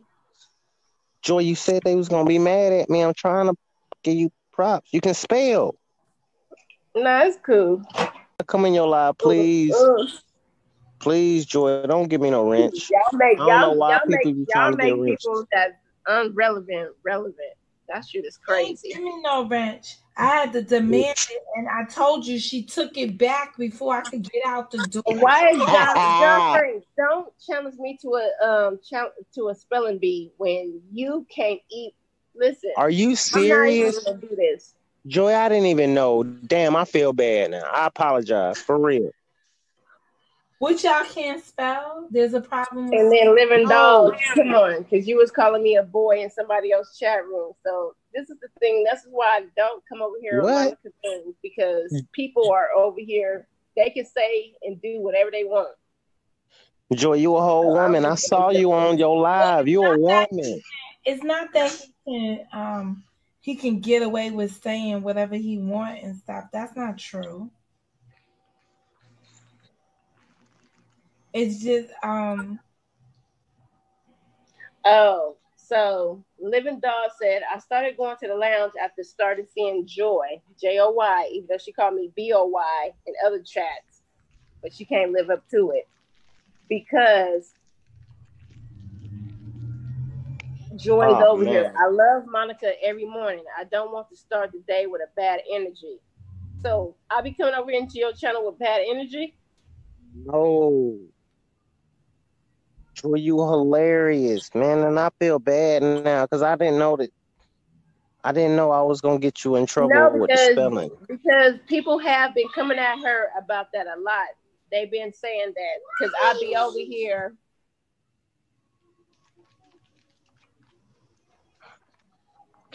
Joy, you said they was gonna be mad at me. I'm trying to give you props. You can spell. no, it's cool. Come in your live, please. Please, Joy, don't give me no wrench. Y'all make I don't know y'all, why y'all people make be y'all to make get rich. people that's unrelevant relevant. That shit is crazy. Give me no wrench. I had to demand it, and I told you she took it back before I could get out the door. Why is John, John Don't challenge me to a um chal- to a spelling bee when you can't eat. Listen, Are you I'm not serious? even gonna do this. Joy, I didn't even know. Damn, I feel bad now. I apologize for real. Which y'all can't spell. There's a problem. With And then living Oh, dogs. Come on, because you was calling me a boy in somebody else's chat room. So this is the thing. This is why I don't come over here on What? Things, because people are over here. They can say and do whatever they want. Joy, you a whole woman. I saw you on your live. You a woman. It's not that he can um he can get away with saying whatever he want and stuff. That's not true. It's just um Oh, so Living Dog said, I started going to the lounge after started seeing Joy, J O Y, even though she called me B O Y in other chats, but she can't live up to it because Joy's oh, over man. here. I love Monica every morning. I don't want to start the day with a bad energy. So I'll be coming over into your channel with bad energy. No. Joy, you hilarious, man. And I feel bad now because I didn't know that I didn't know I was gonna get you in trouble no, because, with the spelling. Because people have been coming at her about that a lot. They've been saying that because I'll be over here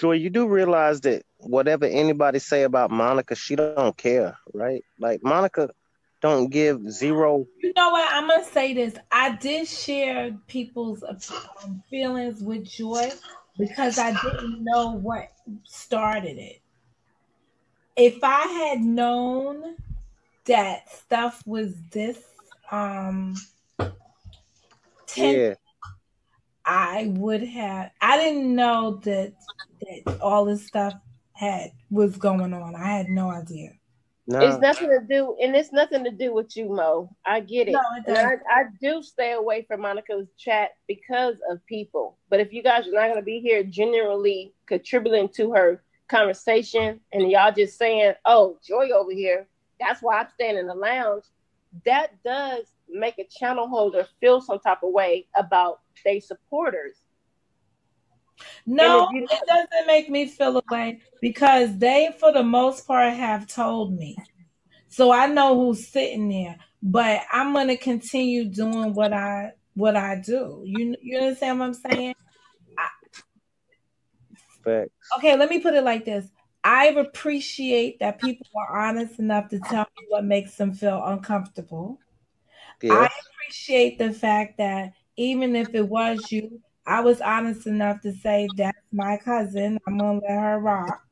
Joy, you do realize that whatever anybody say about Monica, she don't care, right? Like Monica don't give zero. You know what? I'm gonna say this. I did share people's um, feelings with Joy because I didn't know what started it. If I had known that stuff was this um yeah. I would have I didn't know that that all this stuff had was going on. I had no idea. No. It's nothing to do, and it's nothing to do with you, Mo. I get it. No, it I, I, do stay away from Monica's chat because of people. But if you guys are not going to be here genuinely contributing to her conversation, and y'all just saying, "Oh, Joy over here," that's why I'm staying in the lounge. That does make a channel holder feel some type of way about their supporters. No, it doesn't make me feel away because they, for the most part, have told me. So I know who's sitting there, but I'm gonna continue doing what I what I do. You you understand what I'm saying? Facts. Okay, let me put it like this. I appreciate that people are honest enough to tell me what makes them feel uncomfortable. Yeah. I appreciate the fact that even if it was you, I was honest enough to say that's my cousin. I'm gonna let her rock.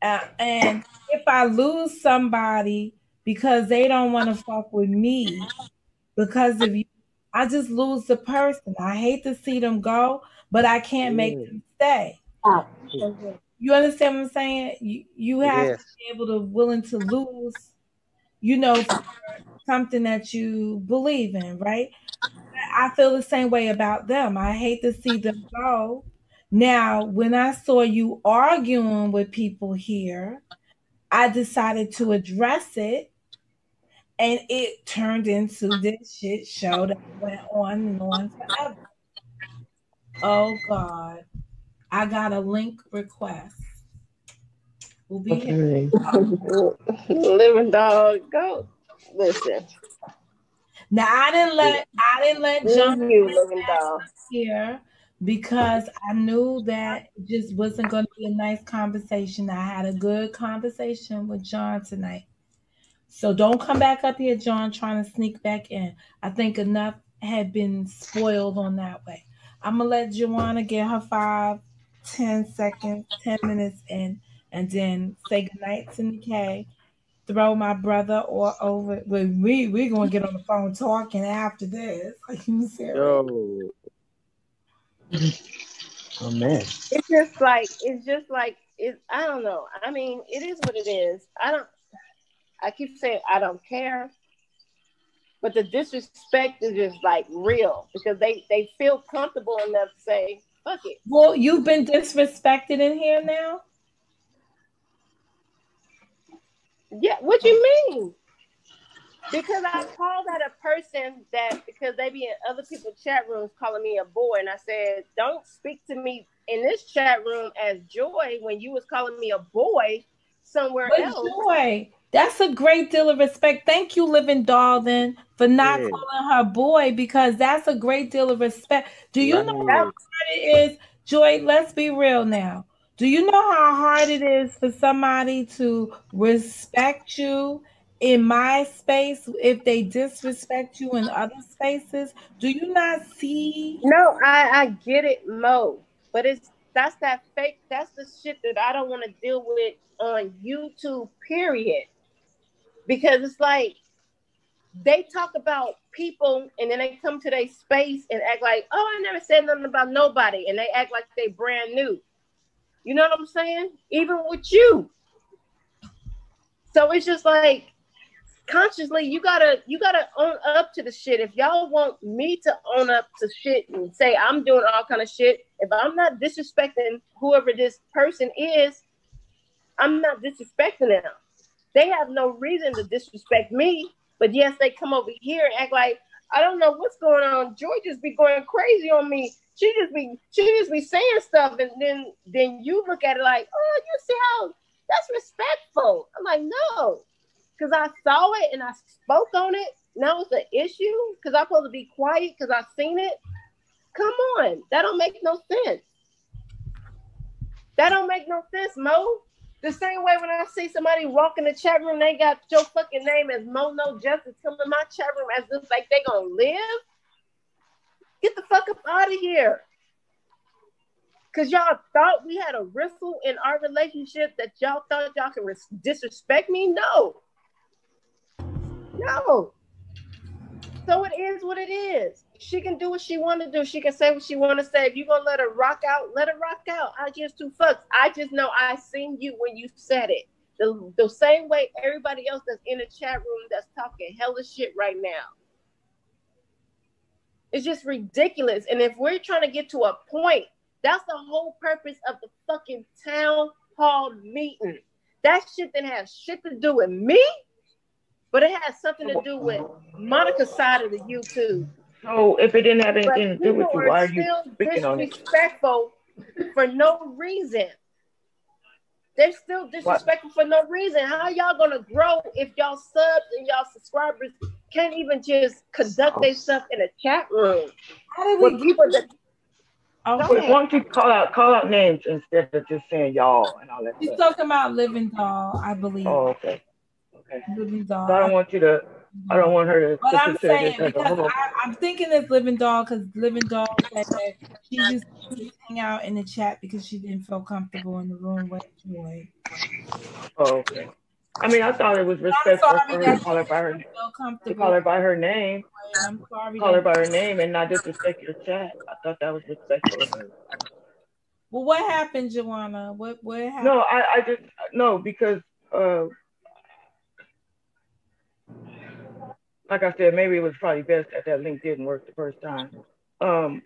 Uh, and if I lose somebody because they don't want to fuck with me because of you, I just lose the person. I hate to see them go, but I can't make them stay. You understand what I'm saying? You you have yes. to be able to willing to lose, you know, something that you believe in, right? I feel the same way about them. I hate to see them go. Now, when I saw you arguing with people here, I decided to address it and it turned into this shit show that went on and on forever. Oh God. I got a link request. We'll be okay. here. Living dog, go. Listen. Now I didn't let I didn't let John you, here because I knew that it just wasn't going to be a nice conversation. I had a good conversation with John tonight. So don't come back up here, John, trying to sneak back in. I think enough had been spoiled on that way. I'm gonna let Joanna get her five, ten seconds, ten minutes in, and then say goodnight to Nikkei throw my brother or over. But we we gonna get on the phone talking after this. Are you serious? Yo. Oh man. It's just like it's just like it. I don't know. I mean, it is what it is. I don't. I keep saying I don't care, but the disrespect is just like real because they they feel comfortable enough to say fuck it. Well, you've been disrespected in here now. Yeah, what you mean? Because I called out a person that because they be in other people's chat rooms calling me a boy, and I said, "Don't speak to me in this chat room as Joy when you was calling me a boy somewhere but else." Joy, that's a great deal of respect. Thank you, Living Darling, for not yeah. calling her boy because that's a great deal of respect. Do you right. know how hard it is, Joy? Let's be real now. Do you know how hard it is for somebody to respect you in my space if they disrespect you in other spaces? Do you not see? No, I, I get it, Mo. But it's that's that fake, that's the shit that I don't want to deal with on YouTube, period. Because it's like they talk about people and then they come to their space and act like, oh, I never said nothing about nobody, and they act like they brand new. You know what I'm saying? Even with you. So it's just like consciously you gotta you gotta own up to the shit. If y'all want me to own up to shit and say I'm doing all kind of shit, if I'm not disrespecting whoever this person is, I'm not disrespecting them. They have no reason to disrespect me, but yes, they come over here and act like I don't know what's going on. Joy just be going crazy on me. She just be she just be saying stuff, and then then you look at it like, oh, you see how that's respectful. I'm like, no, because I saw it and I spoke on it. Now it's an issue because I'm supposed to be quiet because I've seen it. Come on, that don't make no sense. That don't make no sense, Mo. The same way when I see somebody walk in the chat room, they got your fucking name as Mono Justice come in my chat room as if like they gonna live. Get the fuck up out of here. Cause y'all thought we had a riffle in our relationship that y'all thought y'all can res- disrespect me? No. No. So it is what it is. She can do what she want to do. She can say what she want to say. If you gonna let her rock out, let her rock out. I just two fucks. I just know I seen you when you said it. The, the same way everybody else that's in the chat room that's talking hella shit right now. It's just ridiculous. And if we're trying to get to a point, that's the whole purpose of the fucking town hall meeting. That shit didn't have shit to do with me but it has something to do with Monica's side of the YouTube. So if it didn't have anything to do with you, why are you speaking on it? Disrespectful for no reason. They're still disrespectful what? for no reason. How y'all gonna grow if y'all subs and y'all subscribers can't even just conduct oh. themselves in a chat room? How do we people that oh, Okay. Why don't you call out call out names instead of just saying y'all and all that? He's talking about Living Doll, I believe. Oh, okay. Okay. Living Doll. So I don't want you to. I don't want her to. But I'm saying because I, am thinking it's Living Doll because Living Doll said that she just hang out in the chat because she didn't feel comfortable in the room with Joy. Oh, okay. I mean, I thought it was respectful for her to call her by her to call her by her name. I'm sorry. Call her by her name and not disrespect your chat. I thought that was respectful of her. Well, what happened, Joanna? What what happened? No, I, I just no because uh like I said, maybe it was probably best that that link didn't work the first time. Um,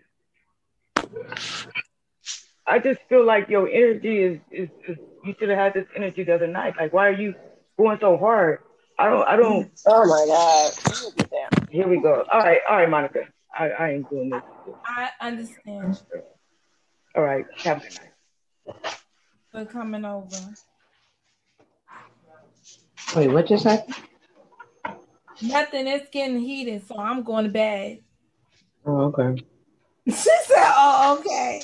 I just feel like your energy is, is, is you should have had this energy the other night. Like, why are you going so hard? I don't, I don't. Oh my God. Here we go. All right, all right, Monica. I, I ain't doing this. I understand. All right, have a good night. For coming over. Wait, what just happened? Nothing. It's getting heated, so I'm going to bed. Oh, okay. she said, "Oh, okay."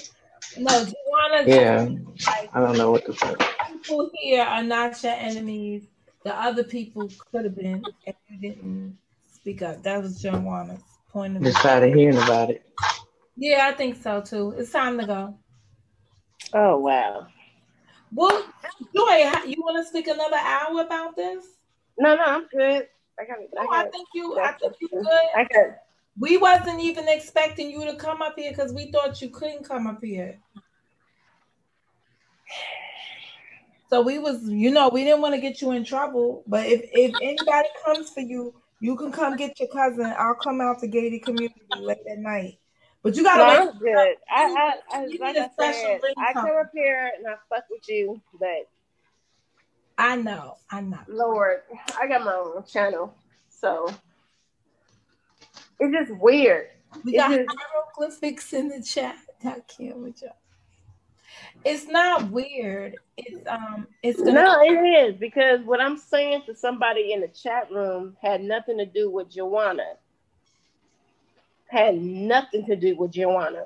No, Juana. Yeah, like, I don't know what to say. People here are not your enemies. The other people could have been if you didn't speak up. That was Joanna's point of view. Just tired of hearing about it. Yeah, I think so too. It's time to go. Oh wow. Well, Joy, you want to speak another hour about this? No, no, I'm good. I got. No, I, got, I think you. I think you good. I got. We wasn't even expecting you to come up here because we thought you couldn't come up here. So we was, you know, we didn't want to get you in trouble. But if if anybody comes for you, you can come get your cousin. I'll come out to gated community late at night. But you gotta. No, I'm good. I, I, I, like I said, I come up here and I fuck with you, but I know, I know. Lord, I got my own channel, so it's just weird. We got just, hieroglyphics in the chat. I can't with y'all. It's not weird. It's um. It's gonna no, it is because what I'm saying to somebody in the chat room had nothing to do with Joanna. Had nothing to do with Joanna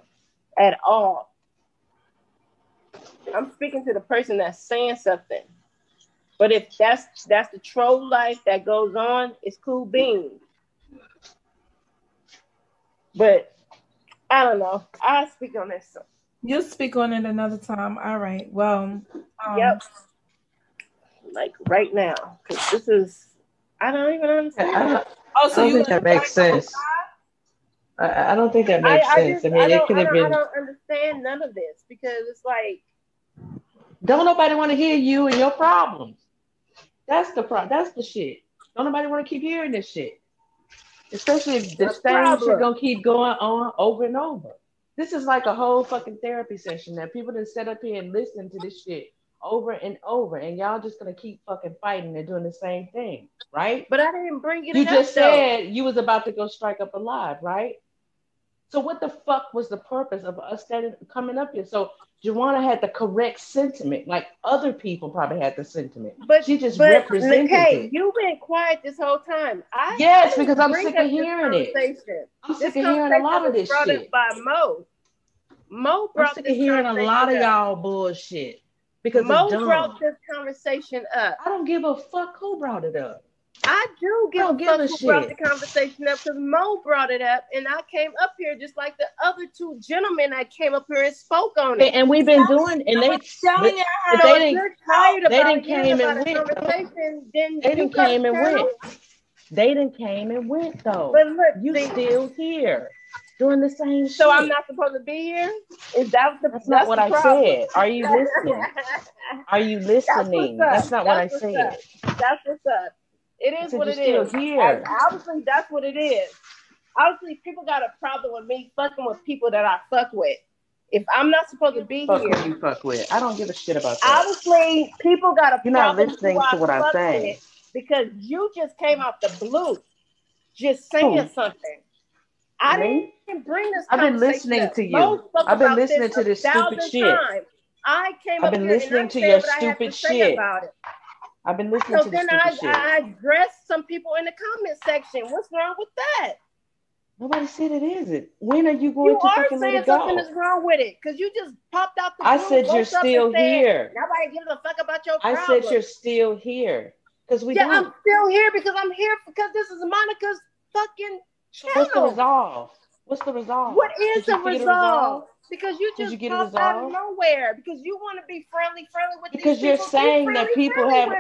at all. I'm speaking to the person that's saying something. But if that's that's the troll life that goes on, it's cool beans. But I don't know. I'll speak on this. You'll speak on it another time. All right. Well. Um, yep. Like right now, because this is. I don't even understand. Oh, so I don't think that makes sense. I, I, don't think that makes I, sense. I, just, I mean, it could have been. I don't understand none of this because it's like. Don't nobody want to hear you and your problems. That's the pro. That's the shit. Don't nobody want to keep hearing this shit. Especially if the same shit gonna keep going on over and over. This is like a whole fucking therapy session that people just set up here and listen to this shit over and over, and y'all just gonna keep fucking fighting and doing the same thing, right? But I didn't bring it. You just said you was about to go strike up a live, right? So what the fuck was the purpose of us standing coming up here? So Joanna had the correct sentiment, like other people probably had the sentiment, but she just but, represented hey, it. You've been quiet this whole time. I yes, because I'm sick of hearing it. I'm sick of hearing a lot of this shit. By Mo, Mo brought I'm sick of hearing a lot of y'all bullshit because Mo brought this conversation up. I don't give a fuck who brought it up. I do give a fuck who shit. brought the conversation up because Mo brought it up, and I came up here just like the other two gentlemen that came up here and spoke on it. And we've been doing, and they, telling you how they didn't, tired they didn't came and went. Conversation, then they didn't came and went. They didn't came and went though. But look, you see, still here doing the same so shit. I'm not supposed to be here? Is that the That's, that's not what I problem? said. Are you listening? Are you listening? That's, that's not that's what I said. Up. That's what's up. It is what it is. Here. Obviously, that's what it is. Obviously, people got a problem with me fucking with people that I fuck with. If I'm not supposed to be fuck here, you fuck with. I don't give a shit about that. Obviously, people got a You're not listening to what I'm saying because you just came out the blue, just saying Ooh. something. I didn't bring this. I've been listening to you. I've been listening to this stupid shit. Times. I came. I've been listening to your stupid shit. About it. I've been listening so to then I, shit. I addressed some people in the comment section. What's wrong with that? Nobody said it isn't. When are you going you to fucking let it go? something is wrong with it because you just popped out the. I said you're still here. Said, Nobody gives a fuck about your. I said you're still here because we. Yeah, don't. I'm still here because I'm here because this is Monica's fucking channel. What's the resolve? What's the resolve? What is the resolve? Because you just you out of nowhere because you want to be friendly, friendly with because you're people. saying friendly, that people have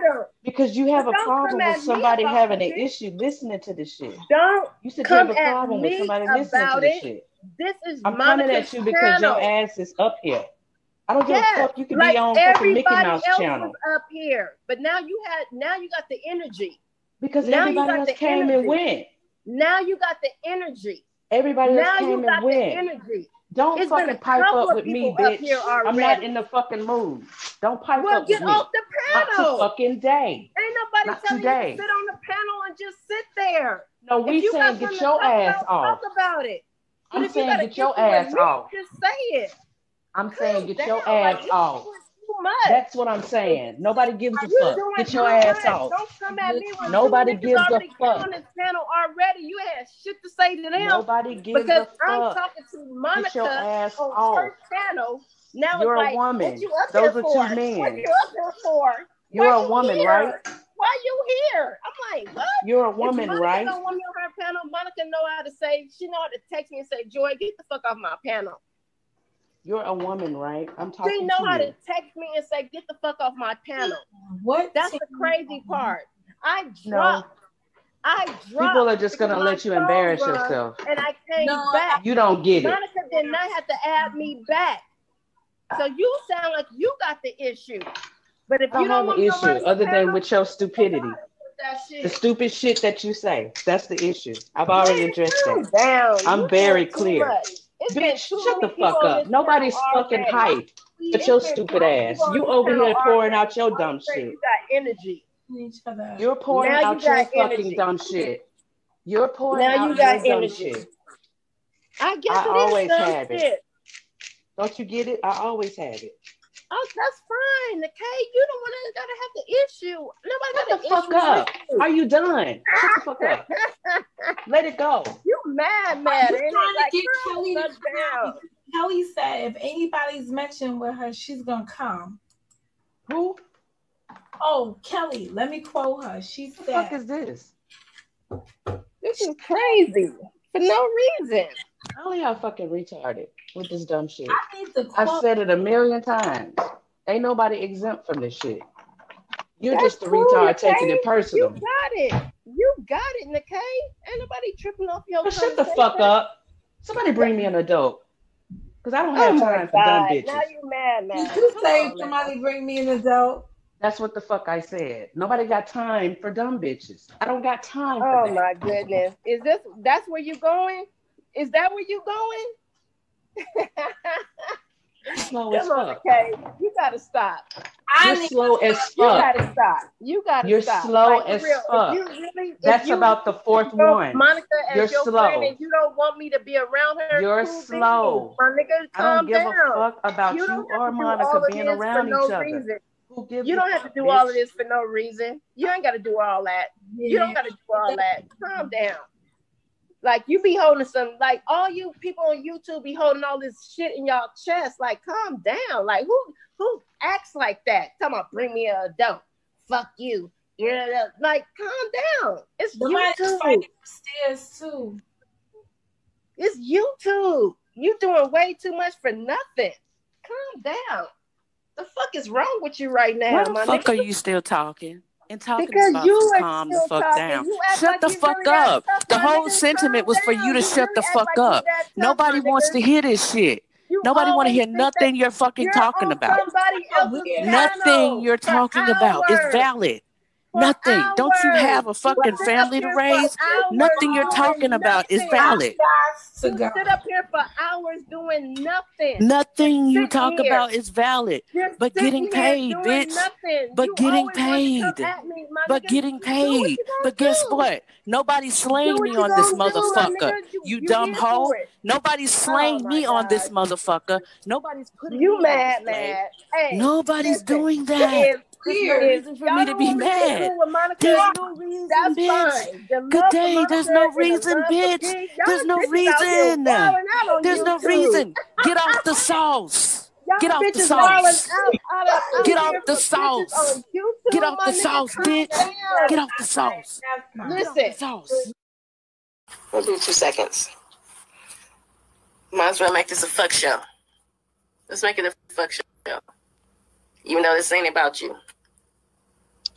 because you have but a problem with somebody having an issue listening to this shit. Don't you said you have a problem with somebody listening to this shit. This is I'm coming at you because your ass is up here. I don't give yes, a fuck. You can like be on fucking Mickey Mouse channel. up here, but now you had now you got the energy because now everybody else came energy. and went. Now you got the energy. Everybody else came and went. Energy. Don't it's fucking pipe up with me, bitch. I'm not in the fucking mood. Don't pipe well, up with me. Well, get off the panel. Not fucking day. Ain't nobody not telling today. you to sit on the panel and just sit there. No, we if saying get your ass about, off. Talk about it. But I'm saying get your ass off. Just say it. I'm saying get your ass off much. That's what I'm saying. Nobody gives a fuck. Get your ass out. Don't come at me when nobody gives a fuck. On this panel already, you had shit to say to them. Nobody gives because a fuck. I'm talking to Monica Get your ass on off. her channel. Now You're like, a woman. You Those are for? two men. What you up there for? You're Why a woman, here? right? Why you here? I'm like, what? You're a woman, if right? Monica woman on her panel. Monica know how to say. She know how to text me and say, "Joy, get the fuck off my panel." You're a woman, right? I'm talking. She know to how you. to text me and say, "Get the fuck off my panel." What? That's the crazy part. I dropped. No. I dropped. People are just gonna let you embarrass yourself. And I came no, back. You don't get it. Monica did not have to add me back. So you sound like you got the issue. But if I you don't have an issue other than with your stupidity. The stupid shit that you say. That's the issue. I've already addressed that. Down. I'm you very clear. Bitch, shut the fuck up. Nobody's fucking hype but your stupid ass. You over here pouring out your dumb shit. You got energy. You're pouring now out you your fucking energy. dumb shit. You're pouring now out you got your energy. dumb shit. I guess I it always is have shit. it. Don't you get it? I always have it. Oh, that's fine. Okay, you don't want to gotta have the issue. Nobody Shut got the fuck up. Are you done? Shut the fuck up. Let it go. You mad, mad? I'm trying it? Like, to get Kelly to come out. Kelly said if anybody's mentioned with her, she's gonna come. Who? Oh, Kelly. Let me quote her. She What the said, fuck is this? This is crazy for no reason. All y'all fucking retarded with this dumb shit. "I need to I've said it a million times. Ain't nobody exempt from this shit. You're That's just the cool, retard okay? taking it personal. You got it. You You got it, Nikkei. Ain't nobody tripping off your. shut the fuck up. Somebody bring me an adult. Because I don't have oh time for dumb bitches. Now you mad, man. Did you say on, somebody man. bring me an adult? That's what the fuck I said. Nobody got time for dumb bitches. I don't got time. Oh my goodness. Is this that's where you going? Is that where you going? Slow as fuck. Okay, you gotta stop. You're slow as fuck. You gotta stop. You gotta You're stop. slow like, as real, fuck. Really, That's you, about the fourth one. Monica as You're your slow. friend and you don't want me to be around her. You're slow. My nigga, I don't give down. a fuck about you, you or Monica being around no each other. Reason. Who gives you don't have to do bitch? all of this for no reason. You ain't got to do all that. You don't got to do all that. Calm down. Like you be holding some, like all you people on YouTube be holding all this shit in y'all chest. Like, calm down. Like who who acts like that? Come on, bring me a adult. Fuck you. Yeah, like calm down. It's YouTube. Upstairs too. It's YouTube. You doing way too much for nothing. Calm down. The fuck is wrong with you right now, Why the my fuck nigga? are you still talking? And talking Because about you to are calm the still fuck talking. down. You act Shut like the you fuck really got up. tough, The my whole nigga. sentiment Calm was for you down. to You shut the really act fuck like you up. that tough, Nobody my wants nigga. to hear this shit. You Nobody want to always hear think nothing that you're fucking you're talking on about. Somebody else's Nothing channel you're for talking about is hours. valid. For Nothing. Don't you have a fucking You family to raise? Nothing you're doing talking about is valid. To go. sit up here for hours doing nothing. Nothing you sitting talk here. about is valid. You're But getting paid, bitch. Nothing. But you getting always want to paid. me, But getting paid. But guess do. what? Nobody's Do slaying me on this gonna do, my motherfucker. You, You you dumb hoe. for it. Nobody's oh, slaying my me on this motherfucker. Nobody's putting You me on mad, display. mad. Hey, Nobody's listen, doing that. If, There's no reason for y'all me to be want me to be mad. cool with Monica, There's no reason, that's bitch. fine. The Good day. There's no and the reason, bitch. There's no bitches out here reason. wilding out on There's no reason. Get off the sauce. Y'all Get off the bitches wilding sauce. out, out, of, out Get off the sauce. Get off the sauce, bitch. Get off the sauce. Get off the Listen, sauce. We'll do two seconds. Might as well make this a fuck show. Let's make it a fuck show. Even though this ain't about you.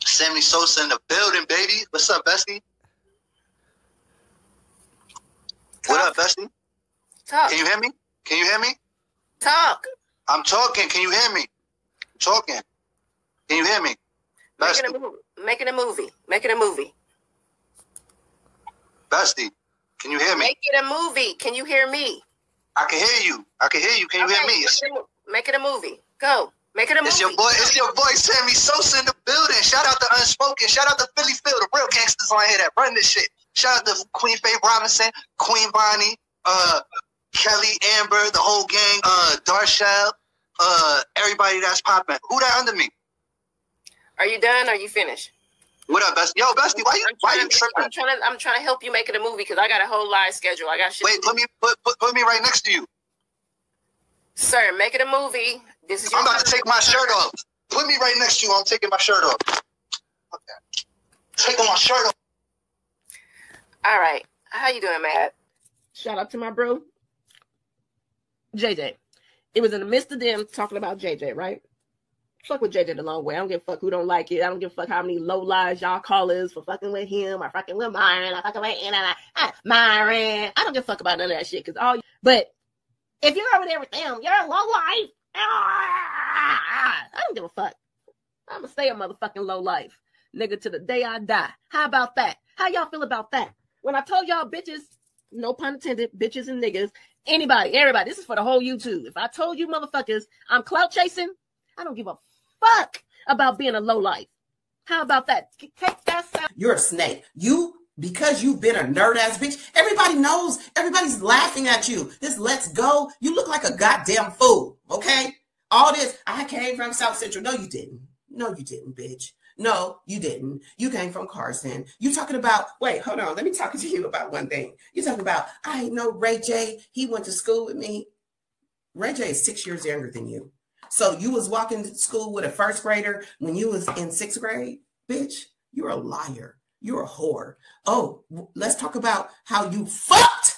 Sammy Sosa in the building, baby. What's up, Bestie? What up, Bestie? Talk. Can you hear me? Can you hear me? Talk. I'm talking. Can you hear me? I'm talking. Can you hear me? Making Bestie, a movie. Making a movie. Making a movie. Bestie, can you hear me? Make it a movie. Can you hear me? I can hear you. I can hear you. Can you hear me? It's, Make it, a, make it a movie. Go. Make it a it's movie. your boy. It's your boy Sammy Sosa in the building. Shout out to Unspoken. Shout out to Philly Phil, the real gangsters on here that run this shit. Shout out to Queen Faye Robinson, Queen Bonnie, uh, Kelly, Amber, the whole gang, uh, Darshell, uh, everybody that's popping. Who that under me? Are you done? Are you finished? What up, Bestie? Yo, Bestie, why you why you tripping? I'm trying to I'm trying to help you make it a movie because I got a whole live schedule. I got shit. Wait, put me put, put put me right next to you. Sir, make it a movie. This is I'm about to take my shirt off. Put me right next to you. I'm taking my shirt off. Okay. Taking my shirt off. All right. How you doing, Matt? Shout out to my bro, JJ. It was in the midst of them talking about JJ, right? Fuck with JJ the long way. I don't give a fuck who don't like it. I don't give a fuck how many low lies y'all call us for fucking with him or fucking with Myron or fucking with Anna. Uh, Myron. I don't give a fuck about none of that shit. Cause all, but if you're over there with them, you're a low life. I don't give a fuck. I'm gonna stay a motherfucking low life, nigga, to the day I die. How about that? How y'all feel about that? When I told y'all bitches, no pun intended, bitches and niggas, anybody, everybody, this is for the whole YouTube. If I told you motherfuckers I'm clout chasing, I don't give a fuck about being a low life. How about that? Take that sound. You're a snake. You because you've been a nerd ass bitch, everybody knows, everybody's laughing at you. This let's go. You look like a goddamn fool, okay? All this, I came from South Central. No, you didn't. No, you didn't, bitch. No, you didn't. You came from Carson. You talking about, wait, hold on. Let me talk to you about one thing. You talking about, I know Ray J. He went to school with me. Ray J is six years younger than you. So you was walking to school with a first grader when you was in sixth grade? Bitch, you're a liar. You're a whore. Oh, let's talk about how you fucked.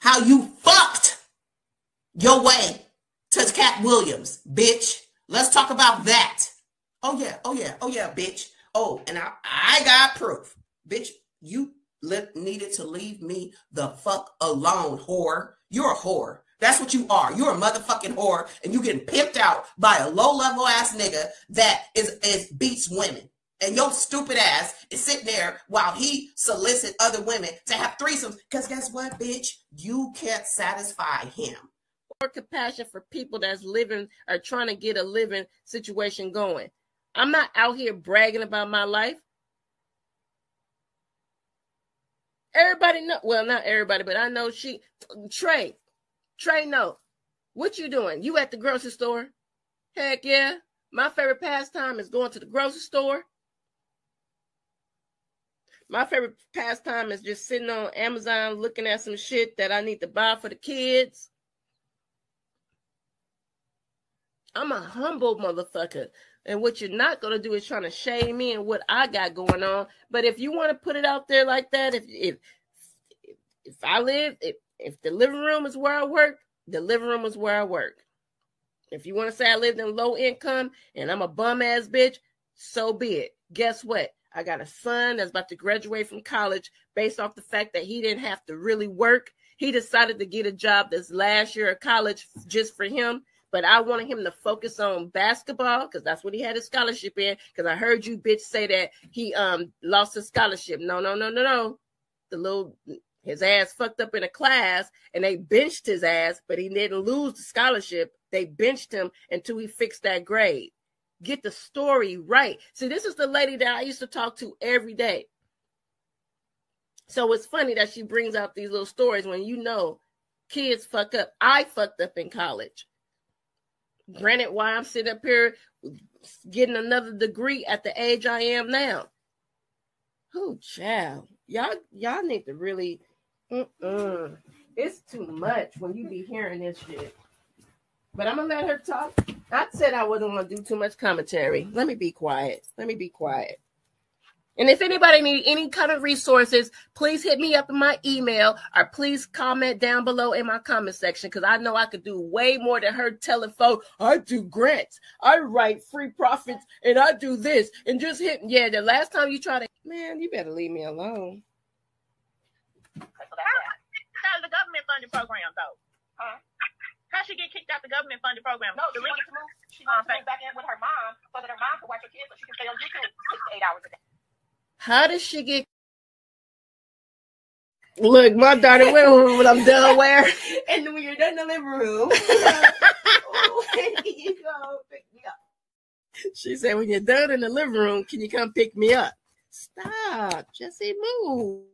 How you fucked your way to Katt Williams, bitch. Let's talk about that. Oh yeah, oh yeah, oh yeah, bitch. Oh, and I, I got proof. Bitch, you needed to leave me the fuck alone, whore. You're a whore. That's what you are. You're a motherfucking whore, and you getting pimped out by a low level ass nigga that is, is beats women. And your stupid ass is sitting there while he solicit other women to have threesomes. Because guess what, bitch? You can't satisfy him. More compassion for people that's living or trying to get a living situation going. I'm not out here bragging about my life. Everybody know well, not everybody, but I know she Trey. Trey, no. What you doing? You at the grocery store? Heck yeah. My favorite pastime is going to the grocery store. My favorite pastime is just sitting on Amazon looking at some shit that I need to buy for the kids. I'm a humble motherfucker. And what you're not gonna do is trying to shame me and what I got going on. But if you want to put it out there like that, if if if I live, if if the living room is where I work, the living room is where I work. If you want to say I lived in low income and I'm a bum ass bitch, so be it. Guess what? I got a son that's about to graduate from college based off the fact that he didn't have to really work. He decided to get a job this last year of college just for him but I wanted him to focus on basketball because that's what he had his scholarship in. Because I heard you bitch say that he um lost his scholarship. No, no, no, no, no. The little his ass fucked up in a class and they benched his ass, but he didn't lose the scholarship. They benched him until he fixed that grade. Get the story right. See, this is the lady that I used to talk to every day. So it's funny that she brings out these little stories when you know kids fuck up. I fucked up in college. Granted, why I'm sitting up here getting another degree at the age I am now. Oh, child. Y'all, y'all need to really. Mm-mm. It's too much when you be hearing this shit. But I'm gonna let her talk. I said I wasn't gonna do too much commentary. Let me be quiet. Let me be quiet. And if anybody need any kind of resources, please hit me up in my email or please comment down below in my comment section because I know I could do way more than her telling folks, I do grants, I write free profits, and I do this. And just hit, yeah, the last time you try to, man, you better leave me alone. How the government funded program, though? Huh? How she get kicked out the government funded program? No, she oh, wanted to move. She wanted to move back in with her mom so that her mom could watch her kids so she could stay on YouTube six to eight hours a day. How does she get? Look, my daughter went home when I'm done where? and when you're done in the living room, you go pick me up. She said, when you're done in the living room, can you come pick me up? Stop, Jesse, move.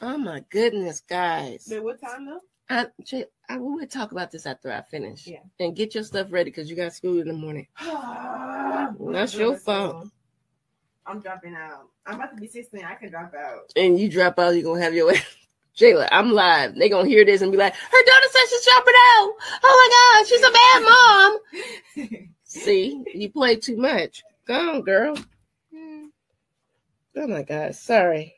Oh my goodness, guys. What time though? Uh, I, I we will talk about this after I finish. Yeah. And get your stuff ready because you got school in the morning. That's your fault. I'm dropping out. I'm about to be 16. I can drop out. And you drop out, you're gonna have your way. Jayla, I'm live. They gonna hear this and be like, her daughter says she's dropping out. Oh my god, she's a bad mom. See, you play too much. Go on, girl. Hmm. Oh my god, sorry.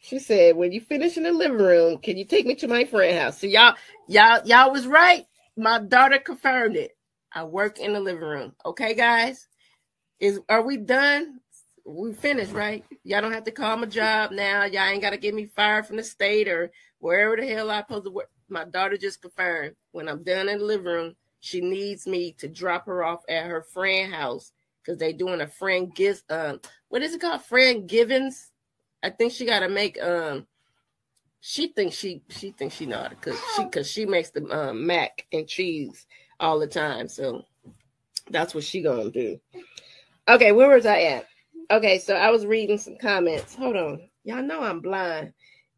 She said, when you finish in the living room, can you take me to my friend house? So y'all, y'all, y'all was right. My daughter confirmed it. I work in the living room. Okay, guys? Is are we done? We finished, right? Y'all don't have to call my job now. Y'all ain't gotta get me fired from the state or wherever the hell I supposed to work. My daughter just confirmed when I'm done in the living room, she needs me to drop her off at her friend house because they doing a friend gift um what is it called? Friend givens I think she got to make um. She thinks she she thinks she know how to cook. She because she makes the um, mac and cheese all the time. So that's what she gonna do. Okay, where was I at? Okay, so I was reading some comments. Hold on, y'all know I'm blind.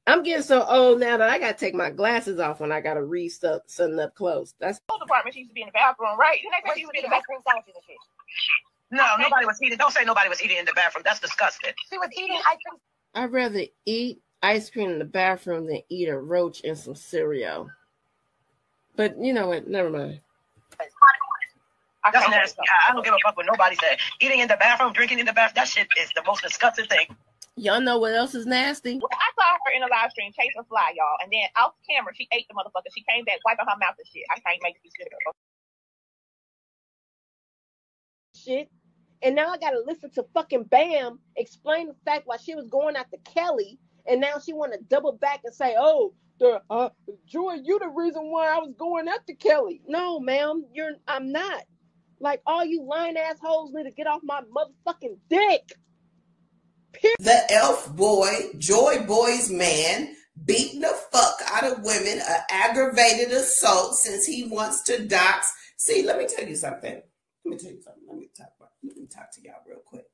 I'm getting so old now that I gotta take my glasses off when I gotta read stuff something up close. That's the department. She used to be in the bathroom, right? Didn't they she used to be in the bathroom sandwiches and shit? No, nobody was eating. Don't say nobody was eating in the bathroom. That's disgusting. She was eating ice cream I'd rather eat ice cream in the bathroom than eat a roach and some cereal. But you know what? Never mind. That's nasty. I don't give a fuck what nobody said. Eating in the bathroom, drinking in the bathroom, that shit is the most disgusting thing. Y'all know what else is nasty? Well, I saw her in a live stream chasing a fly, y'all. And then off camera, she ate the motherfucker. She came back wiping her mouth and shit. I can't make this shit up. Shit. And now I gotta listen to fucking Bam explain the fact why she was going after Kelly, and now she want to double back and say, "Oh, the uh, Joy, you the reason why I was going after Kelly." No, ma'am, you're. I'm not. Like all you lying assholes need to get off my motherfucking dick. The elf boy, Joy Boy's man, beating the fuck out of women, an aggravated assault since he wants to dox. See, let me tell you something. Let me tell you something. Let me talk. Let me talk to y'all real quick.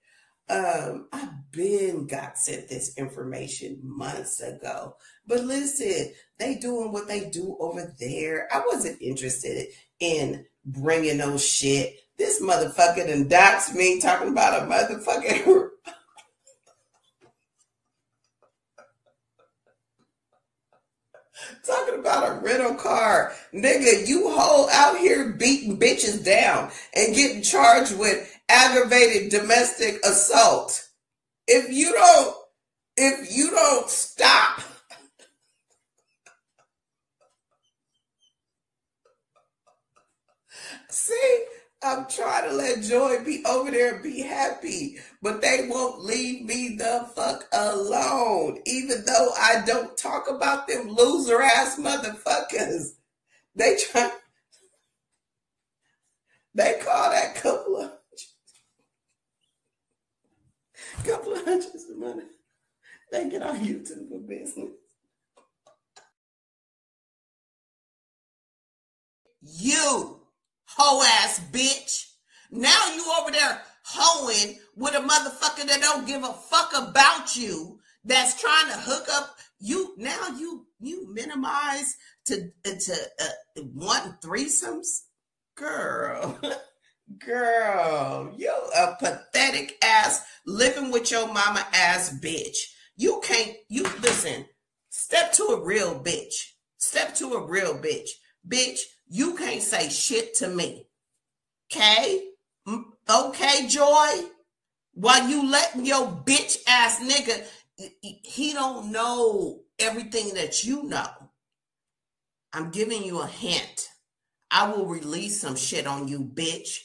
Um, I've been got sent this information months ago, but listen, they doing what they do over there. I wasn't interested in bringing no shit. This motherfucker done doxed me talking about a motherfucking Talking about a rental car. Nigga, you whole out here beating bitches down and getting charged with aggravated domestic assault. If you don't, if you don't stop. See, I'm trying to let Joy be over there and be happy, but they won't leave me the fuck alone. Even though I don't talk about them loser ass motherfuckers. They try they call that couple of money. They get on YouTube for business. You hoe ass bitch. Now you over there hoeing with a motherfucker that don't give a fuck about you that's trying to hook up you now you you minimize to to uh, one threesomes girl girl you a pathetic ass living with your mama ass bitch you can't you listen step to a real bitch step to a real bitch bitch you can't say shit to me. Okay? Okay, Joy? While you letting your bitch ass nigga, he don't know everything that you know. I'm giving you a hint. I will release some shit on you, bitch.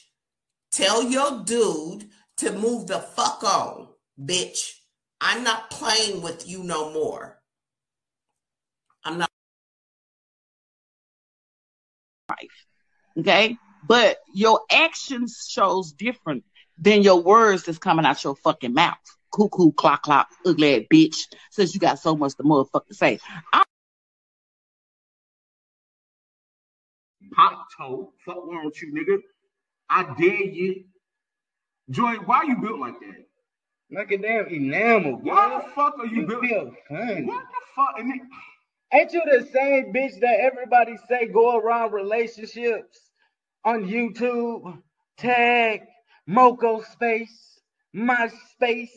Tell your dude to move the fuck on, bitch. I'm not playing with you no more. I'm not. life. Okay? But your actions shows different than your words that's coming out your fucking mouth. Cuckoo, clock, clock, ugly ass bitch. Since you got so much to motherfucker say. I- Pop toe, fuck wrong with you, nigga. I dare you. Joy, why you built like that? Like a damn enamel. Why the fuck are you, you built? feel funny. What the fuck? And it- Ain't you the same bitch that everybody say go around relationships on YouTube? Tag, Moco Space, MySpace,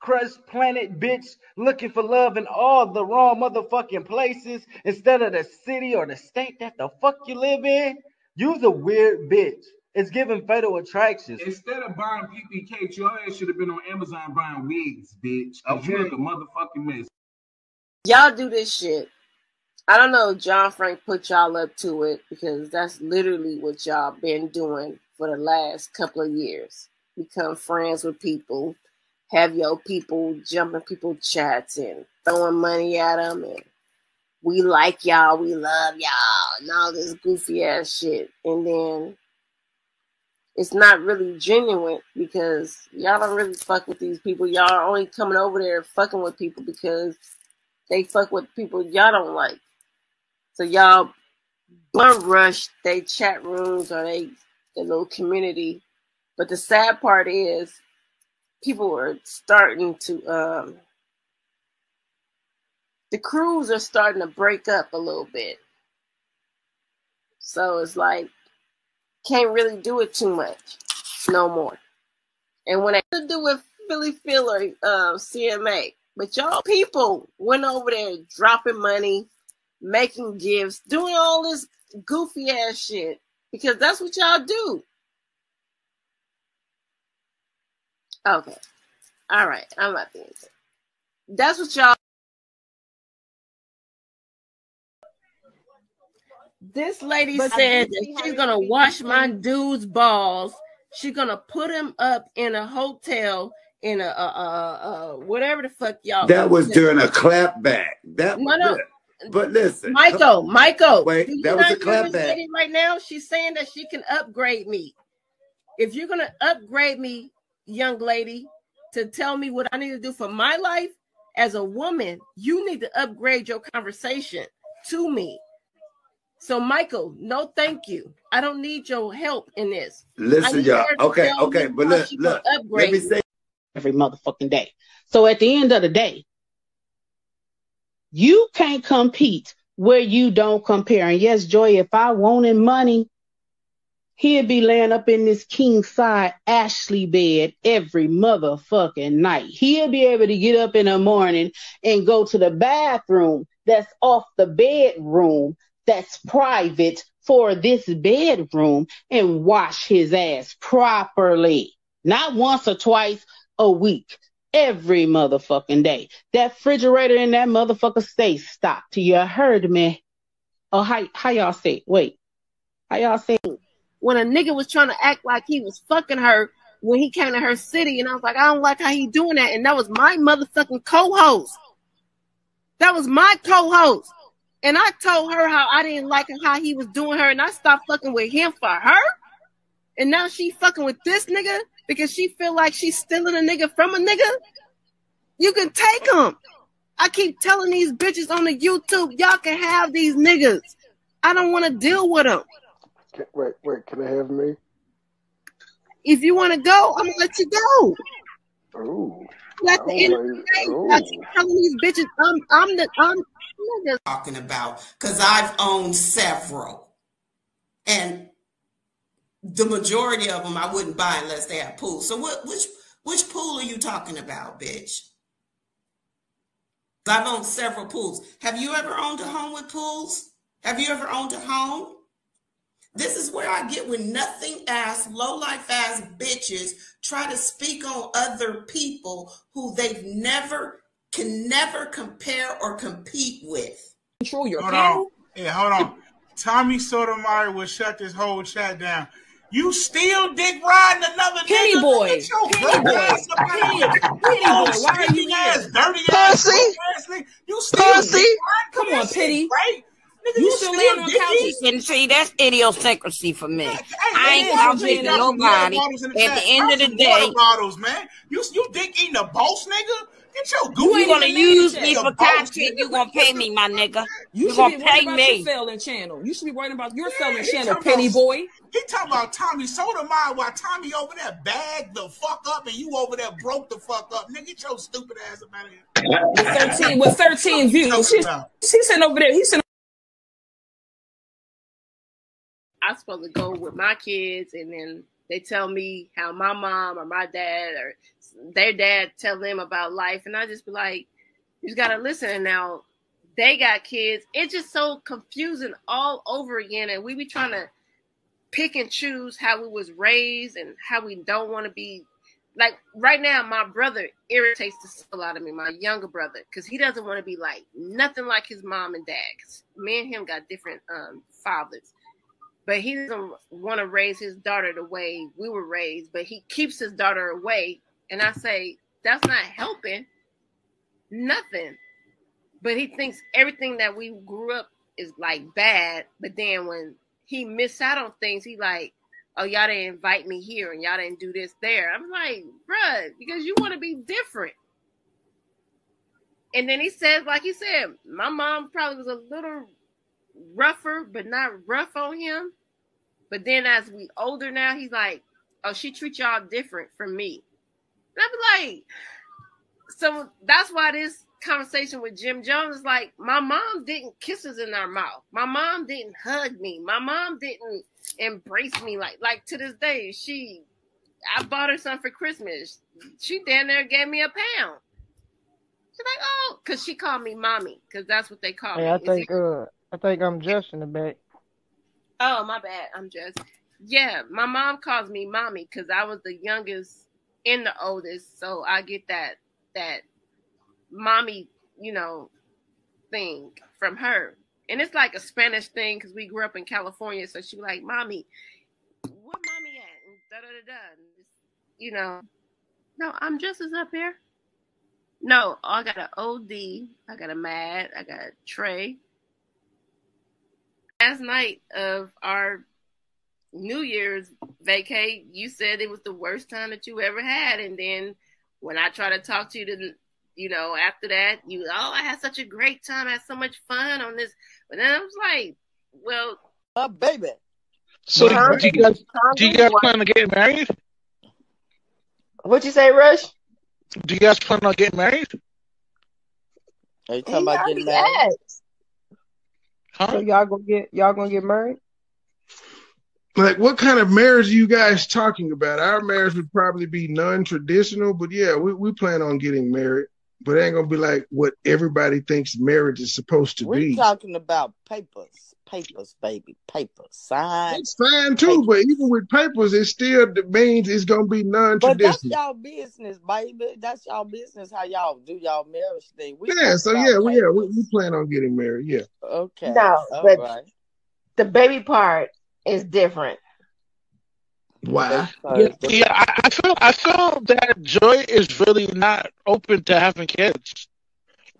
Crush Planet, bitch, looking for love in all the wrong motherfucking places instead of the city or the state that the fuck you live in? You's a weird bitch. It's giving fatal attractions. Instead of buying PPK, your ass should have been on Amazon buying wigs, bitch. Cause you Okay. look a motherfucking mess. Y'all do this shit. I don't know if John Frank put y'all up to it because that's literally what y'all been doing for the last couple of years. Become friends with people, have your people jumping people chats and throwing money at them and we like y'all, we love y'all, and all this goofy ass shit. And then it's not really genuine because y'all don't really fuck with these people. Y'all are only coming over there fucking with people because they fuck with people y'all don't like. So y'all bum rush they chat rooms or they the little community. But the sad part is people are starting to um the crews are starting to break up a little bit. So it's like can't really do it too much no more. And when I to do with Philly Filler um CMA, but y'all people went over there dropping money, making gifts, doing all this goofy ass shit because that's what y'all do. Okay. All right. I'm not being That's what y'all This lady But said that she's gonna wash my dude's balls She's gonna put him up in a hotel in a, uh, uh, uh, whatever the fuck y'all. That was during a clapback. That no, no. But listen, Michael, Michael, wait, do you that was a not hear clapback. Right now, she's saying that she can upgrade me. If you're gonna upgrade me, young lady, to tell me what I need to do for my life as a woman, you need to upgrade your conversation to me. So, Michael, no, thank you. I don't need your help in this. Listen, y'all. Okay, okay, but look, look. Let me me. say every motherfucking day. So at the end of the day, you can't compete where you don't compare. And yes, Joy, if I wanted money, he'd be laying up in this king side Ashley bed every motherfucking night. He'll be able to get up in the morning and go to the bathroom that's off the bedroom that's private for this bedroom and wash his ass properly. Not once or twice a week, every motherfucking day. That refrigerator in that motherfucker stays stocked. You heard me? Oh, how, how y'all say? Wait, how y'all say? when a nigga was trying to act like he was fucking her when he came to her city, and I was like, I don't like how he doing that, and that was my motherfucking co-host. That was my co-host, and I told her how I didn't like how he was doing her, and I stopped fucking with him for her, and now she fucking with this nigga because she feel like she's stealing a nigga from a nigga. You can take him. I keep telling these bitches on the YouTube, y'all can have these niggas. I don't want to deal with them. Wait, wait. Can I have me? If you want to go, I'm gonna let you go. Ooh. At the end of the day, I keep telling these bitches, I'm, I'm the, I'm. Talking about because I've owned several, and the majority of them I wouldn't buy unless they have pools. So what? Which which pool are you talking about, bitch? I've owned several pools. Have you ever owned a home with pools? Have you ever owned a home? This is where I get when nothing ass, low life ass bitches try to speak on other people who they've never can never compare or compete with. Control your Hold on. Yeah, hold on. Tommy Sotomayor will shut this whole chat down. You still dick riding another Penny nigga? boy. Get your Penny boy. ass up Penny- Penny boy, why are you stinking ass, here? dirty ass, Pussy. ass nigga. You still Pussy. dick riding? Come on, That shit Penny. Right? Nigga, You you still still laying on dicky? couches? And see, that's idiosyncrasy for me. I ain't Hey, out hey, here to got some water nobody. bottles At the chat. the end Drop of the day, bottles, man. You you dick eating a boss, nigga? Get your you goofy gonna use me for boss, content. nigga. You gonna pay me, my nigga. You You should gonna be pay worried about your me. failing channel. You should be worried about your failing He channel, Penny about- boy. He talking about Tommy Sotomayor while Tommy over there bagged the fuck up and you over there broke the fuck up. Nigga, get your stupid ass up out of here. With thirteen, with thirteen views, talking she's about? she's sitting over there. He's sitting. I'm supposed to go with my kids, and then they tell me how my mom or my dad or their dad tell them about life, and I just be like, you just gotta listen. And now they got kids. It's just so confusing all over again, and we be trying to pick and choose how we was raised and how we don't want to be. Like right now, my brother irritates the hell out of me, my younger brother, because he doesn't want to be like nothing like his mom and dad. me and him got different um, fathers but he doesn't want to raise his daughter the way we were raised, but he keeps his daughter away. And I say, that's not helping nothing. But he thinks everything that we grew up is like bad. But then when he miss out on things, he like, oh, y'all didn't invite me here and y'all didn't do this there. I'm like, bruh, because you want to be different. And then he says, like he said, my mom probably was a little rougher, but not rough on him. But then as we older now, he's like, oh, she treats y'all different from me. And I'm like, so that's why this conversation with Jim Jones is like, my mom didn't kiss us in our mouth. My mom didn't hug me. My mom didn't embrace me like like to this day. She I bought her something for Christmas. She down there gave me a pound. She's like, oh, because she called me mommy, because that's what they call Hey, me. I think uh, I think I'm just in the back. Oh, my bad. I'm just. Yeah, my mom calls me mommy because I was the youngest and the oldest, so I get that that mommy, you know, thing from her. And it's like a Spanish thing because we grew up in California, so she like, "Mommy, where mommy at?" Da da da da. You know, no, I'm just as up here. No, oh, I got an OD, I got a Mad, I got a Trey. Last night of our New Year's vacay, you said it was the worst time that you ever had, and then when I try to talk to you, to, you know, after that, you oh, I had such a great time, I had so much fun on this, but then I was like, well, uh, baby. So do, do you guys do you guys plan on getting married? What'd you say, Rush? Do you guys plan on getting married? Are you He talking about getting married? asked. So y'all gonna get y'all gonna get married? Like, what kind of marriage are you guys talking about? Our marriage would probably be non-traditional, but yeah, we, we plan on getting married. But it ain't gonna be like what everybody thinks marriage is supposed to be. We're be. talking about papers, papers, baby, papers. Sign. It's fine too, but even with papers, it still means it's gonna be non-traditional. But that's non-traditional. y'all business, baby. That's y'all business. How y'all do y'all marriage thing. We Yeah, so yeah, we, yeah, we, papers. we plan on getting married. Yeah. Okay. No, All but right. the baby part is different. Why? Yeah, yeah I, I feel I feel that Joy is really not open to having kids.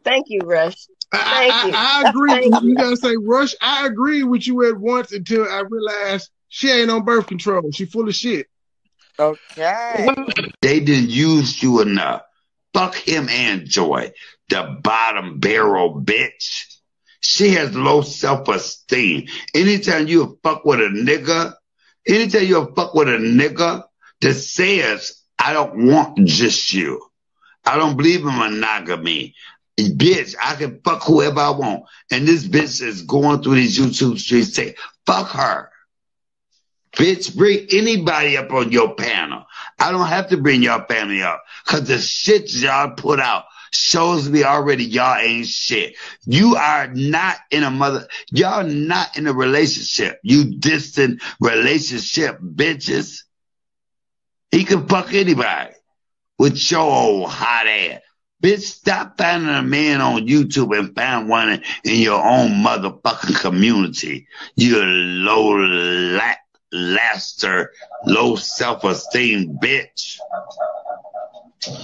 Thank you, Rush. I, you. I, I agree. Thank You you. gotta say, Rush. I agree with you at once until I realized she ain't on birth control. She full of shit. Okay. They didn't use you enough. Fuck him and Joy, the bottom barrel bitch. She has low self esteem. Anytime you fuck with a nigga, anytime you fuck with a nigga that says, I don't want just you. I don't believe in monogamy. Bitch, I can fuck whoever I want. And this bitch is going through these YouTube streets saying, fuck her. Bitch, bring anybody up on your panel. I don't have to bring your family up because the shit y'all put out shows me already y'all ain't shit. You are not in a mother, y'all not in a relationship. You distant relationship bitches. He can fuck anybody with your old hot ass. Bitch, stop finding a man on YouTube and find one in, your own motherfucking community. You low la- laster, low self-esteem bitch.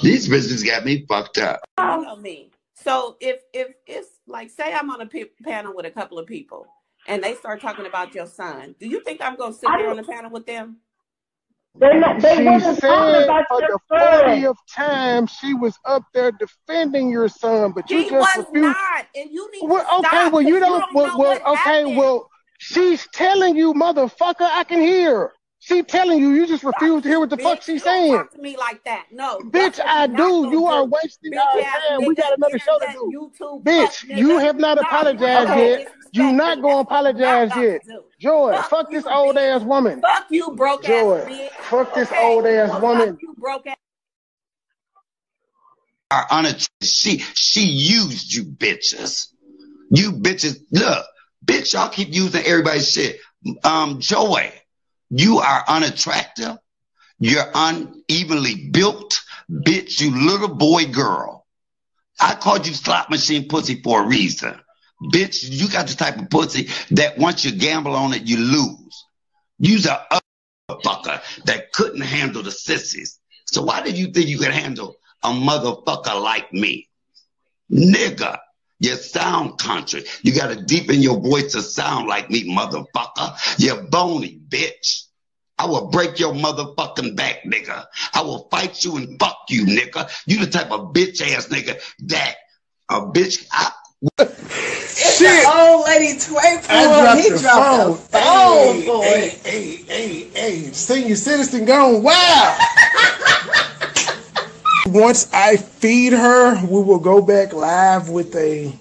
These bitches got me fucked up. You know me. So if if it's like say I'm on a p- panel with a couple of people and they start talking about your son, do you think I'm gonna sit there on the panel with them? They're not, they She wasn't talking said about for your the son. fortieth time she was up there defending your son, but you He just was refused. not, and you need Well, to okay, stop well you you don't. don't Well, know well what okay, happened. well she's telling you, motherfucker. I can hear. She telling you. You just refuse to hear what the fuck she's you don't saying. talk to me like that. No, Bitch, I do. You are do. wasting Bitch our time. We got another show to do. YouTube, fuck Bitch, you have not apologized ain't yet. You disrespect not gonna That's what you're not apologize yet. Joy, Fuck fuck this old bitch. ass woman. Fuck you, broke ass Joy, bitch. fuck this Okay, old ass well, woman. fuck you, broke ass. Are unatt- she she used you bitches. You bitches, look, bitch, y'all keep using everybody's shit. Um, Joy, you are unattractive. You're unevenly built, bitch. You little boy girl. I called you slot machine pussy for a reason. Bitch, you got the type of pussy that once you gamble on it, you lose. You's a motherfucker that couldn't handle the sissies. So why did you think you could handle a motherfucker like me? Nigga, you sound country. You gotta deepen your voice to sound like me, motherfucker. You're bony, bitch. I will break your motherfucking back, nigga. I will fight you and fuck you, nigga. You the type of bitch ass nigga that a bitch. I, It's the old lady twerk I for him. dropped He the dropped the phone. phone for Hey, it. hey, hey, hey, hey, senior citizen gone wild. Once I feed her, we will go back live with a.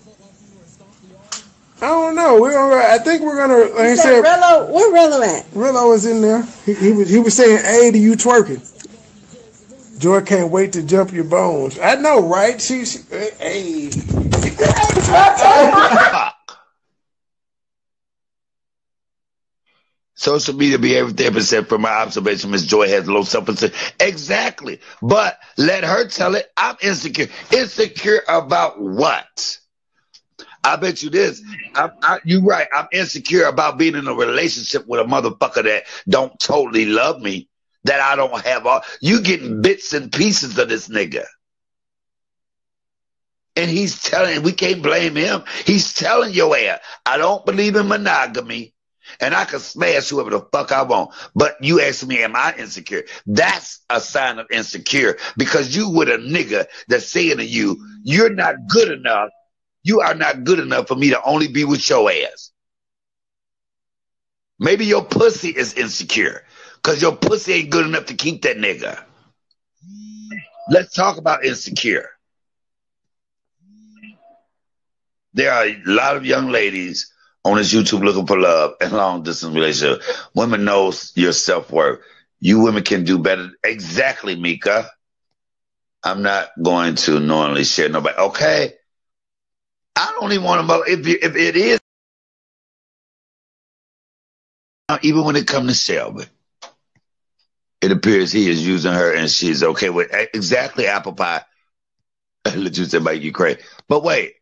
I don't know. We're gonna. I think we're gonna. Like I You said, said Rello, where Rello at? Rillo is in there. He, he was. He was saying, "Hey, to you twerking." Joy can't wait to jump your bones. I know, right? She. she hey. Social media be everything percent from my observation. Miss Joy has low self esteem. Exactly. But let her tell it. I'm insecure. Insecure about what? I bet you this. I'm, I, you right. I'm insecure about being in a relationship with a motherfucker that don't totally love me. that I don't have all. You getting bits and pieces of this nigga. And he's telling, we can't blame him. He's telling your ass, I don't believe in monogamy and I can smash whoever the fuck I want. But you ask me, am I insecure? That's a sign of insecure because you with a nigga that's saying to you, you're not good enough. You are not good enough for me to only be with your ass. Maybe your pussy is insecure because your pussy ain't good enough to keep that nigga. Let's talk about insecure. There are a lot of young ladies on this YouTube looking for love and long distance relationship. Women know your self worth. You women can do better. Exactly, Mika. I'm not going to knowingly share nobody. Okay. I don't even want to. If if it is, even when it comes to Shelby, it appears he is using her and she's okay with eh, exactly apple pie. Let you say make you crazy. But wait,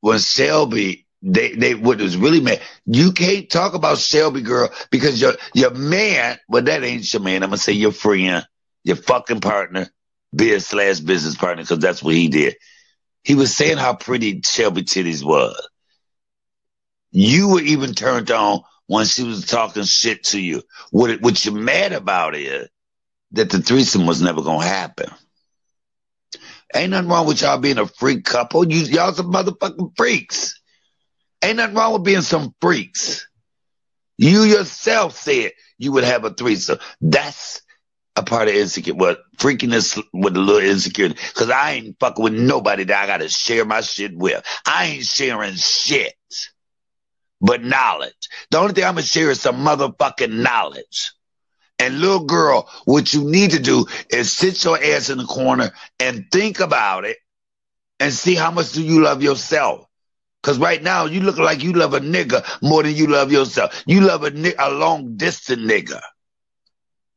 when Shelby they they what was really mad. You can't talk about Shelby girl because your your man, well that ain't your man. I'm gonna say your friend, your fucking partner, biz slash business partner, because that's what he did. He was saying how pretty Shelby titties was. You were even turned on when she was talking shit to you. What it, what you're mad about is that the threesome was never gonna happen. Ain't nothing wrong with y'all being a freak couple. You y'all some motherfucking freaks. Ain't nothing wrong with being some freaks. You yourself said you would have a threesome. That's a part of insecure. What freakiness with a little insecurity. Cause I ain't fucking with nobody that I gotta share my shit with. I ain't sharing shit. But knowledge. The only thing I'm gonna share is some motherfucking knowledge. And little girl, what you need to do is sit your ass in the corner and think about it and see how much do you love yourself. Cause right now you look like you love a nigga more than you love yourself. You love a, ni- a long distance nigga.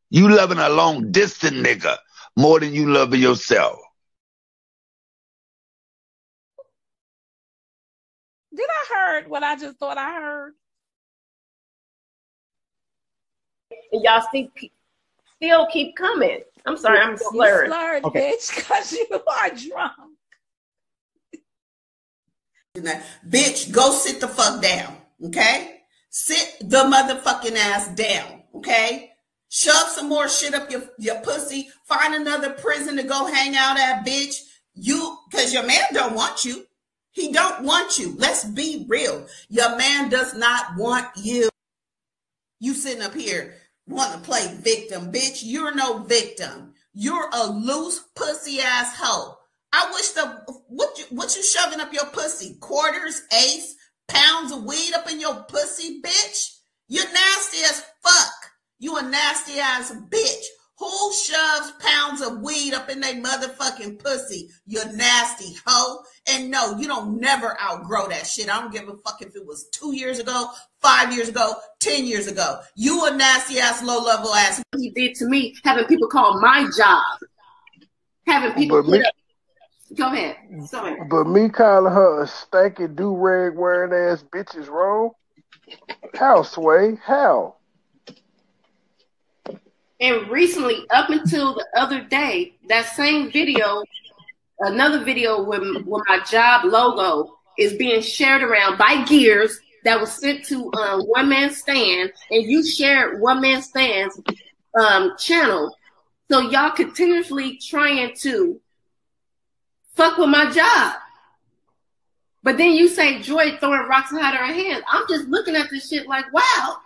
You loving a long distance nigga more than you love yourself. Did I heard what I just thought I heard? And y'all still keep, still keep coming. I'm sorry, I'm slurred. You slurred, Okay. bitch, because you are drunk. Bitch, go sit the fuck down. Okay? Sit the motherfucking ass down. Okay? Shove some more shit up your, your pussy. Find another prison to go hang out at, bitch. You, cause your man don't want you. He don't want you. Let's be real. Your man does not want you. You sitting up here want to play victim, bitch. You're no victim. You're a loose pussy ass hoe. I wish the what you what you shoving up your pussy? Quarters, ace, pounds of weed up in your pussy, bitch. You're nasty as fuck. You a nasty ass bitch. Who shoves pounds of weed up in their motherfucking pussy? You nasty hoe. And no, you don't never outgrow that shit. I don't give a fuck if it was two years ago, five years ago, ten years ago. You a nasty ass, low level ass. He did to me, having people call my job, having people But me- put up. Go ahead. But me calling her a stanky do rag wearing ass bitch is wrong. How, Sway? How? And recently, up until the other day, that same video, another video with, with my job logo is being shared around by Gears that was sent to um, One Man Stand, and you shared One Man Stand's um, channel. So y'all continuously trying to fuck with my job. But then you say Joy throwing rocks of her hands. I'm just looking at this shit like, wow,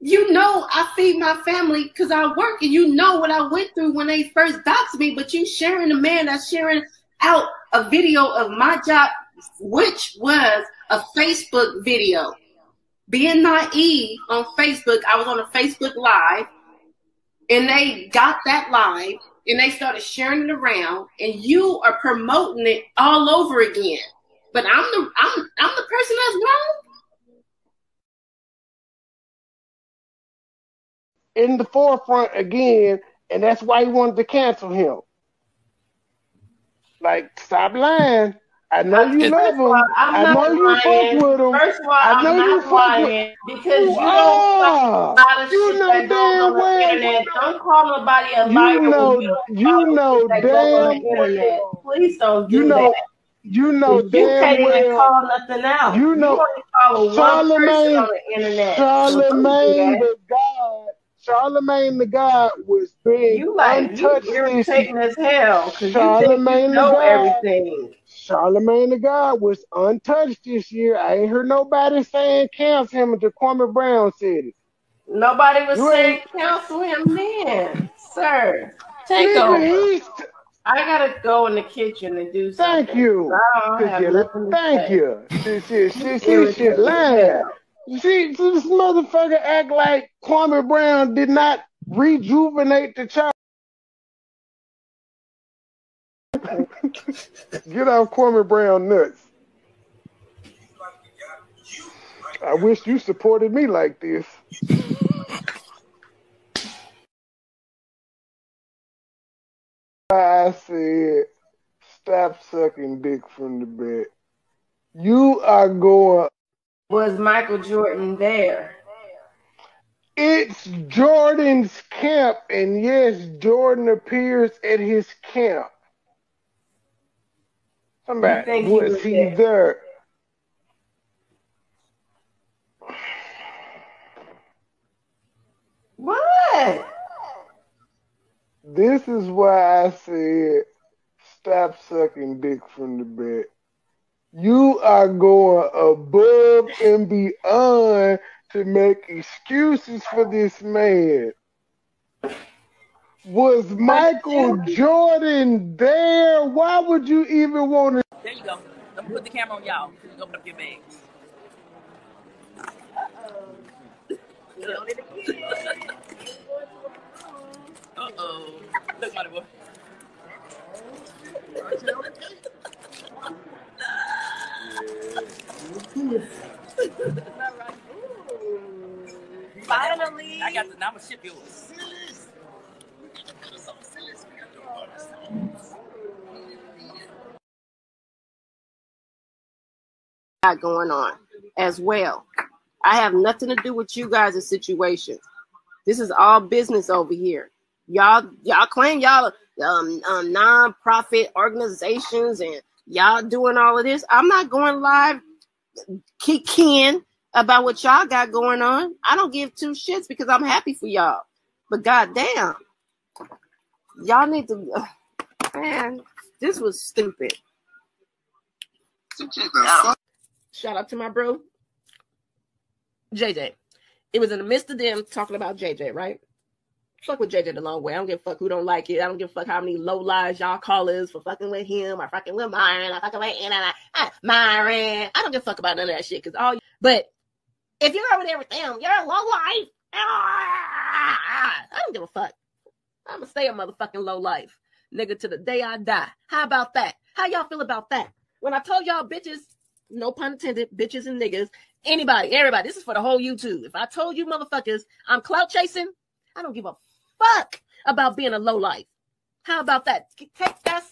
you know I feed my family because I work and you know what I went through when they first doxed me, but you sharing a man that's sharing out a video of my job, which was a Facebook video. Being naive on Facebook, I was on a Facebook Live and they got that live and they started sharing it around and you are promoting it all over again. But I'm the I'm I'm the person that's wrong. In the forefront again, and that's why he wanted to cancel him. Like, stop lying. I know you love all, him. I'm I know you lying. fuck with him. First of all, I I'm know you not fuck with because you You don't know a lot of You shit know that damn on the well. internet. Don't call nobody a liar You know. you You know shit that goes on damn. internet. Please don't You know. that. You know you damn can't even well. call nothing out. You You know. only follow one person Charlemagne. on the internet. Do Charlemagne the God. Charlemagne the God was big, You like you untouched this irritating as hell because you think you Charlemagne the know God. everything. Charlemagne the God was untouched this year. I ain't heard nobody saying cancel him until Kwame Brown said it. Nobody was You saying ain't cancel him then, sir. Take nigga. over. He's I gotta go in the kitchen and do thank something. you. I don't Cause have you thank you. She she You she she she irritating lying. hell. See, see this motherfucker act like Kwame Brown did not rejuvenate the child. Get off Kwame Brown nuts. I wish you supported me like this. I said, stop sucking dick from the bed. You are going. Was Michael Jordan there? It's Jordan's camp, and yes, Jordan appears at his camp. Think he was he there? there? What? This is why I said, stop sucking dick from the bed. You are going above and beyond to make excuses for this man. Was Michael Jordan there? Why would you even want to? There you go. Let me put the camera on y'all. Open up your bags. Uh oh. Look, money boy. Finally. I got the. Now I'm gonna ship yours. Got going on as well. I have nothing to do with you guys' situation. This is all business over here. Y'all, y'all claim y'all um, um non-profit organizations and y'all doing all of this. I'm not going live kicking about what y'all got going on. I don't give two shits because I'm happy for y'all. But goddamn, y'all need to, man, this was stupid. Shout out to my bro, JJ. It was in the midst of them talking about JJ, right? Fuck with JJ the long way. I don't give a fuck who don't like it. I don't give a fuck how many low lies y'all call us for fucking with him or fucking with Myron or fucking with Anna, uh, Myron. I don't give a fuck about none of that shit. Cause all, but if you're over there with them, you're a low life. Ah, I don't give a fuck. I'm gonna stay a motherfucking low life, nigga, to the day I die. How about that? How y'all feel about that? When I told y'all bitches, no pun intended, bitches and niggas, anybody, everybody, this is for the whole YouTube. If I told you motherfuckers I'm clout chasing, I don't give a fuck about being a low life. How about that? Take that